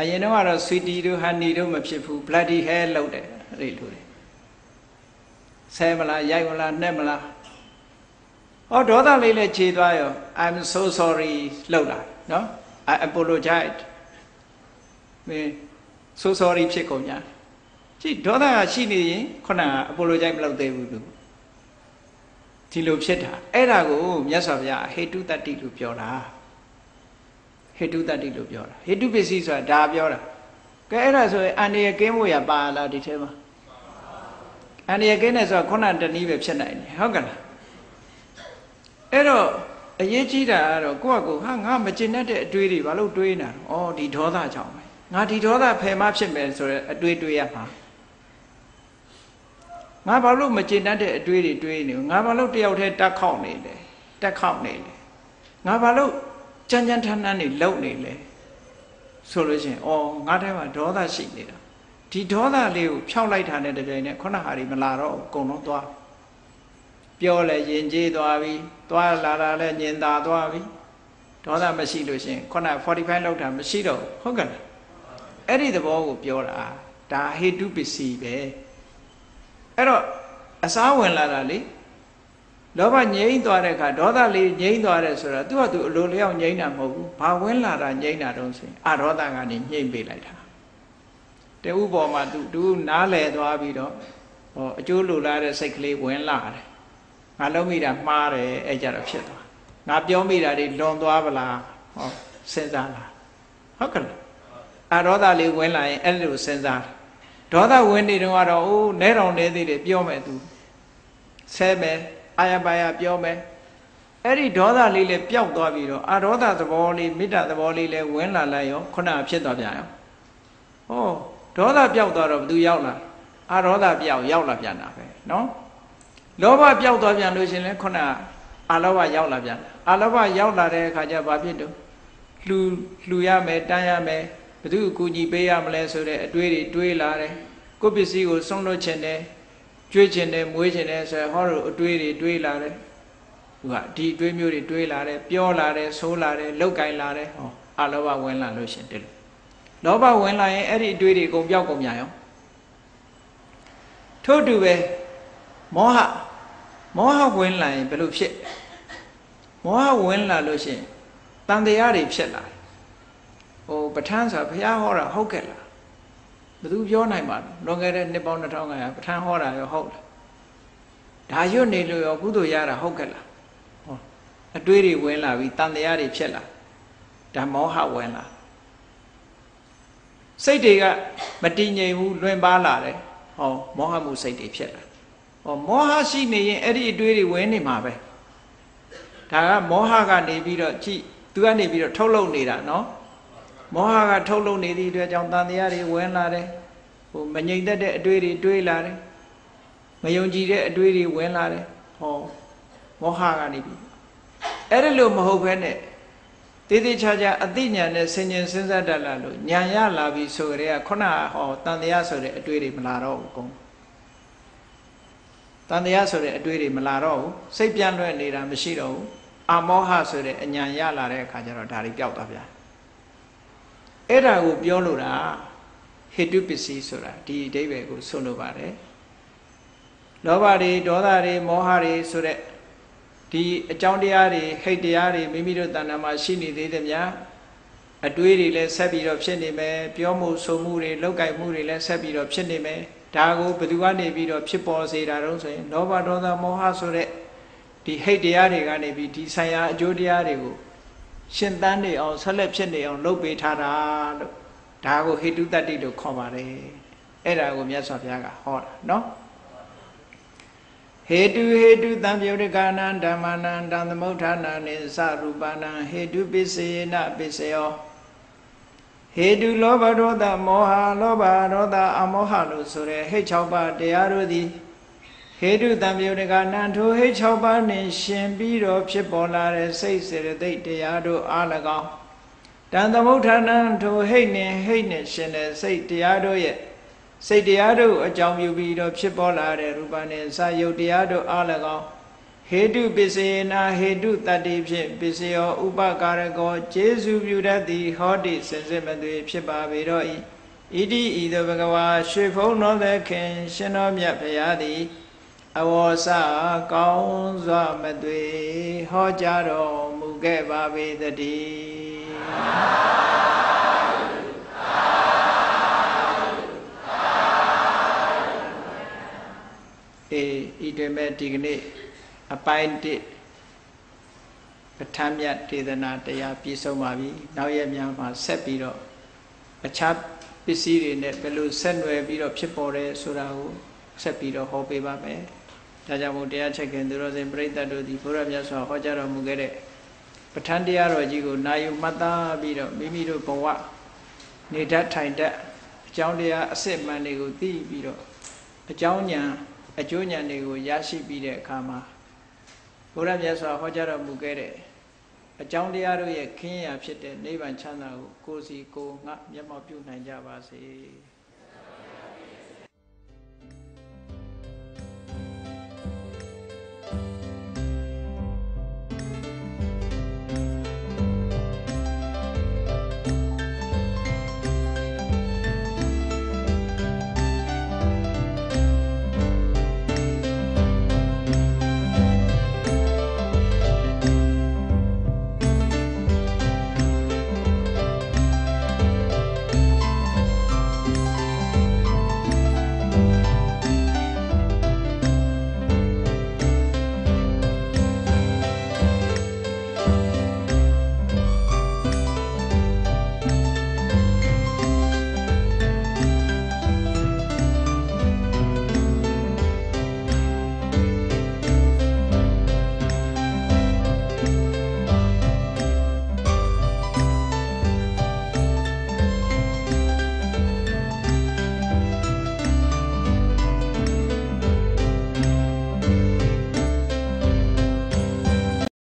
အရင်တော့ကတော့ဆွီတီတို့ဟန်နီတို့မဖြစ်ဘူး bloody hell လောက်တယ်အဲ့ဒီလိုတွေဆဲမလားရိုက်မလားနှက်မလားဟောဒေါသလေးလည်းခြေသွားရော I'm so sorry လောက်လာနော် I apologize မင်း so sorry ဖြစ်ကုန်ညာကြည့်ဒေါသကရှိနေရင်ခုနက apologize မလုပ်သေးဘူးသူ ဒီလိုဖြစ်တာအဲ့ဒါကိုမြတ်စွာဘုရားဟေတုတတ္တိလို့ပြောတာဟေတုတတ္တိလို့ပြောတာဟေတုပစ္စည်းဆိုတာဒါပြောတာကဲအဲ့ဒါဆိုရင်အန္တရာယ်ကင်းဖို့ရပါလားဒီထဲမှာအန္တရာယ်ကင်းတယ်ဆိုတာခုနတနည်းပဲဖြစ်နိုင်တယ်ဟုတ်ကဲ့လားအဲ့တော့အရေးကြီးတာကတော့ကိုယ့်အကူဟာငါမကျင်တတ်တဲ့အတွေးတွေဘာလို့တွေးနေတာဩဒီဒေါသကြောင့်ပဲငါဒီဒေါသဖယ်မဖြစ်မယ်ဆိုတော့အတွေးတွေးရမှာ ငါဘာလို့မကျင်တတ်တဲ့အတွေးတွေတွေးနေငါဘာလို့တယောက်တည်းတက်ခေါက်နေလဲတက်ခေါက်နေလဲငါဘာလို့ကြမ်းကြမ်းထမ်းထမ်းနေလုံနေလဲဆိုလို့ရှိရင်ဩငါထဲမှာဒေါသရှိနေတာဒီဒေါသလေးကိုဖြောက်လိုက်တာနဲ့တပြိုင်နက်ခုနဟာတွေမလာတော့အကုန်လုံးသွားပြောလဲယဉ်ကျေးသွားပြီသွားလာတာလဲညင်သာသွားပြီဒေါသမရှိလို့ရှိရင်ခုန45လောက်တာမရှိတော့ဟုတ်ကဲ့လားအဲ့ဒီသဘောကိုပြောတာဒါဟေတုပစ္စည်းပဲ အဲ့တော့အစားဝင်လာတာလေလောဘငြိမ့်သွားတဲ့အခါဒေါသလေးငြိမ့်သွားတယ်ဆိုတော့သူကသူအလိုလျောက်ငြိမ့်တာမဟုတ်ဘူးဘာဝင်လာတာငြိမ့်တာတုံးဆိုရင်အဒေါသကနေငြိမ့်ပေးလိုက်တာတဥပေါ်မှာသူသူနားလဲသွားပြီးတော့ဟောအကျိုးလိုလားတဲ့စိတ်ကလေးဝင်လာတယ်ငါလုံးမိတာမှားတယ်အဲ့ကြတော့ဖြစ်သွားငါပြောမိတာတွေလွန်သွားပလားဟောစဉ်းစားလားဟုတ်ကဲ့အဒေါသလေးဝင်လာရင်အဲ့လိုစဉ်းစား ဒေါသဝင်နေတော့ကတော့အိုးနဲတော်နေသေးတယ်ပြောမယ်သူဆဲမယ်အာယပါယပြောမယ်အဲ့ဒီဒေါသလေးလည်းပျောက်သွားပြီးတော့အာဒေါသသဘောလေးမေတ္တာသဘောလေးလည်းဝင်လာလိုက်ရောခုနဖြစ်သွားပြန်ရောဟောဒေါသပျောက်သွားတော့ဘသူရောက်လာအာဒေါသပျောက်ရောက်လာပြန်တာပဲနော်လောဘပျောက်သွားပြန်လို့ရှင်လဲခုနအာလောဘရောက်လာပြန်အာလောဘရောက်လာတဲ့အခါကျဘာဖြစ်တော့လှူလှူရမယ်တန်းရမယ်ဘ သူအကူညီပေးရမလဲဆိုတဲ့အတွေးတွေတွေးလာတယ်ကိုယ့်ပစ္စည်းကိုဆုံးလို့ချင်တယ်ကျွေးချင်တယ်မွေးချင်တယ်ဆိုရင်ဟောတို့အတွေးတွေတွေးလာတယ်သူကဒီအတွေးမျိုးတွေတွေးလာတယ်ပြောလာတယ်ဆိုးလာတယ်လောက်ကင်လာတယ်ဟောအလောဘဝင်လာလို့ရှင်တယ်လို့လောဘဝင်လာရင်အဲ့ဒီအတွေးတွေအကုန်ပြောက်ကုန်ပြန်ရောထို့တူပဲမောဟမောဟဝင်လာရင်ဘယ်လိုဖြစ်မောဟဝင်လာလို့ရှင်တန်တရားတွေဖြစ်လာ ဟိုပဋ္ဌာန်းဆိုတာဘုရားဟောတာဟုတ်ကဲ့လားဘယ်သူပြောနိုင်ပါလဲလွန်ခဲ့တဲ့နှစ်ပေါင်း2500ပဋ္ဌာန်းဟောတာရောဟုတ်လားဒါရွတ်နေလို့ရောကုသိုလ်ရတာဟုတ်ကဲ့လားဟောအတွေးတွေဝင်လာပြီးတန်တရားတွေဖြစ်လာဒါမောဟဝင်လာစိတ်တွေကမတည်ငြိမ်ဘူးလွင်ပါလာတယ်ဟောမောဟမှုစိတ်တွေဖြစ်လာဟောမောဟရှိနေရင်အဲ့ဒီအတွေးတွေဝင်နေမှာပဲဒါကမောဟကနေပြီးတော့ကြည့်သူကနေပြီးတော့ထုတ်လုပ်နေတာနော် မောဟကထုတ်လုပ်နေသည့်အတွက်ကြောင့်တန်တရားတွေဝင်လာတယ်ဟိုမငြိမ်သက်တဲ့အတွေးတွေတွေးလာတယ်မယုံကြည်တဲ့အတွေးတွေဝင်လာတယ်ဟောမောဟကနေပြီးအဲ့ဒါလို့မဟုတ်ဘဲနဲ့တည်တည်ချာချာအသိဉာဏ်နဲ့ဆင်ញင်စဉ်းစားတတ်လာလို့ဉာဏ်ရလာပြီဆိုကြတဲ့ခုနဟောတန်တရားဆိုတဲ့အတွေးတွေမလာတော့ဘူးကုန်းတန်တရားဆိုတဲ့အတွေးတွေမလာတော့ဘူးစိတ်ပြန့်လွဲ့နေတာမရှိတော့ဘူးအမောဟဆိုတဲ့အဉာဏ်ရလာတဲ့အခါကျတော့ဒါတွေပျောက်သွားပြန် အဲ့ဒါကိုပြောလို့တာဟေတုပစ္စည်းဆိုတာဒီအဓိပ္ပာယ်ကိုဆွလို့ပါတယ်လောဘတွေဒေါသတွေမောဟတွေဆိုတဲ့ဒီအကြောင်းတရားတွေဟိတ်တရားတွေမိမိတို့တဏ္ဍာမှာရှိနေသေးတယ်များအတွေးတွေလည်းဆက်ပြီးတော့ဖြစ်နေမယ်ပြောမှုဆိုမှုတွေလောက်ကင်မှုတွေလည်းဆက်ပြီးတော့ဖြစ်နေမယ်ဒါကိုဘယ်သူကနေပြီးတော့ဖြစ်ပေါ်စေတာတုံးဆိုရင်လောဘဒေါသမောဟဆိုတဲ့ဒီဟိတ်တရားတွေကနေပြီးဒီဆိုင်ရာအကျိုးတရားတွေကို ရှင်သန်နေအောင်ဆက်လက်ဖြစ်နေအောင်လုပ်ပေးထားတာလို့ဒါကိုဟိတုတ္တိလို့ခေါ်ပါတယ်အဲ့ဒါကိုမြတ်စွာဘုရားကဟောတာနော်ဟေတုဟေတုတံပြုတ်ကနံဓမ္မနံတံသမုဋ္ဌာနာနိသရူပနံဟေတုပစ္စေနပစ္စယောဟေတုလောဘဒေါသမောဟလောဘဒေါသအမောဟလို့ဆိုရဲဟိတ်6ပါးတရားတို့သည် ဟေတုတံပြုတ်ကနံထိုဟိတ်6ပါးနှင့်ရှင်ပြီးတော့ဖြစ်ပေါ်လာတဲ့စိတ်စေတသိက်တရားတို့အား၎င်းတန်သမုဋ္ဌာနံထိုဟိတ်နှင့်ဟိတ်နှင့်ရှင်တဲ့စိတ်တရားတို့ရဲ့စိတ်တရားတို့အကြောင်းပြုပြီးတော့ဖြစ်ပေါ်လာတဲ့ရူပနဲ့စာယုတ်တရားတို့အား၎င်းဟေတုပစ္စေနာဟေတုတတ္တိဖြင့်ပစ္စယောဥပကာရကောကျေစုပြုတတ်သည်ဟောတိစင်စစ်မသွေဖြစ်ပါပေတော့ဤဣတိဤသို့ဘဂဝါရွှေဖုံးတော်သခင်ရှင်တော်မြတ်ဖရာသည် အဝေါစကောင်းစွာမသွေဟောကြားတော်မူခဲ့ပါပေတည်းအေးဤတွင်မဲ့ဒီကနေ့အပိုင်းတစ်ပဋ္ဌာန်းမြတ်ဒေသနာတရားပြည့်စုံပါပြီနောက်ရက်များမှာဆက်ပြီးတော့အခြားပစ္စည်းတွေနဲ့ဘယ်လိုဆက်နွယ်ပြီးတော့ဖြစ်ပေါ်တယ်ဆိုတာကိုဆက်ပြီးတော့ဟောပေးပါမယ် ဒါကြောင့်မို့တရားချက်ခင်သူတော်စင်ပြိဿတ်တို့ဒီဘုရားမြတ်စွာဟောကြားတော်မူခဲ့တဲ့ပဋ္ဌာန်းတရားတော်ကြီးကိုနာယူမှတ်သားပြီးတော့မိမိတို့ဘဝနေတတ်ထိုင်တတ်အကြောင်းတရားအစစ်မှန်တွေကိုသိပြီးတော့အကြောင်းဉာဏ်အကျိုးဉာဏ်တွေကိုရရှိပြီးတဲ့အခါမှာဘုရားမြတ်စွာဟောကြားတော်မူခဲ့တဲ့အကြောင်းတရားတို့ရဲ့ခင်းရာဖြစ်တဲ့နိဗ္ဗာန်ချမ်းသာကိုကိုယ်စီကိုယ်ငါမျက်မှောက်ပြုနိုင်ကြပါစေ။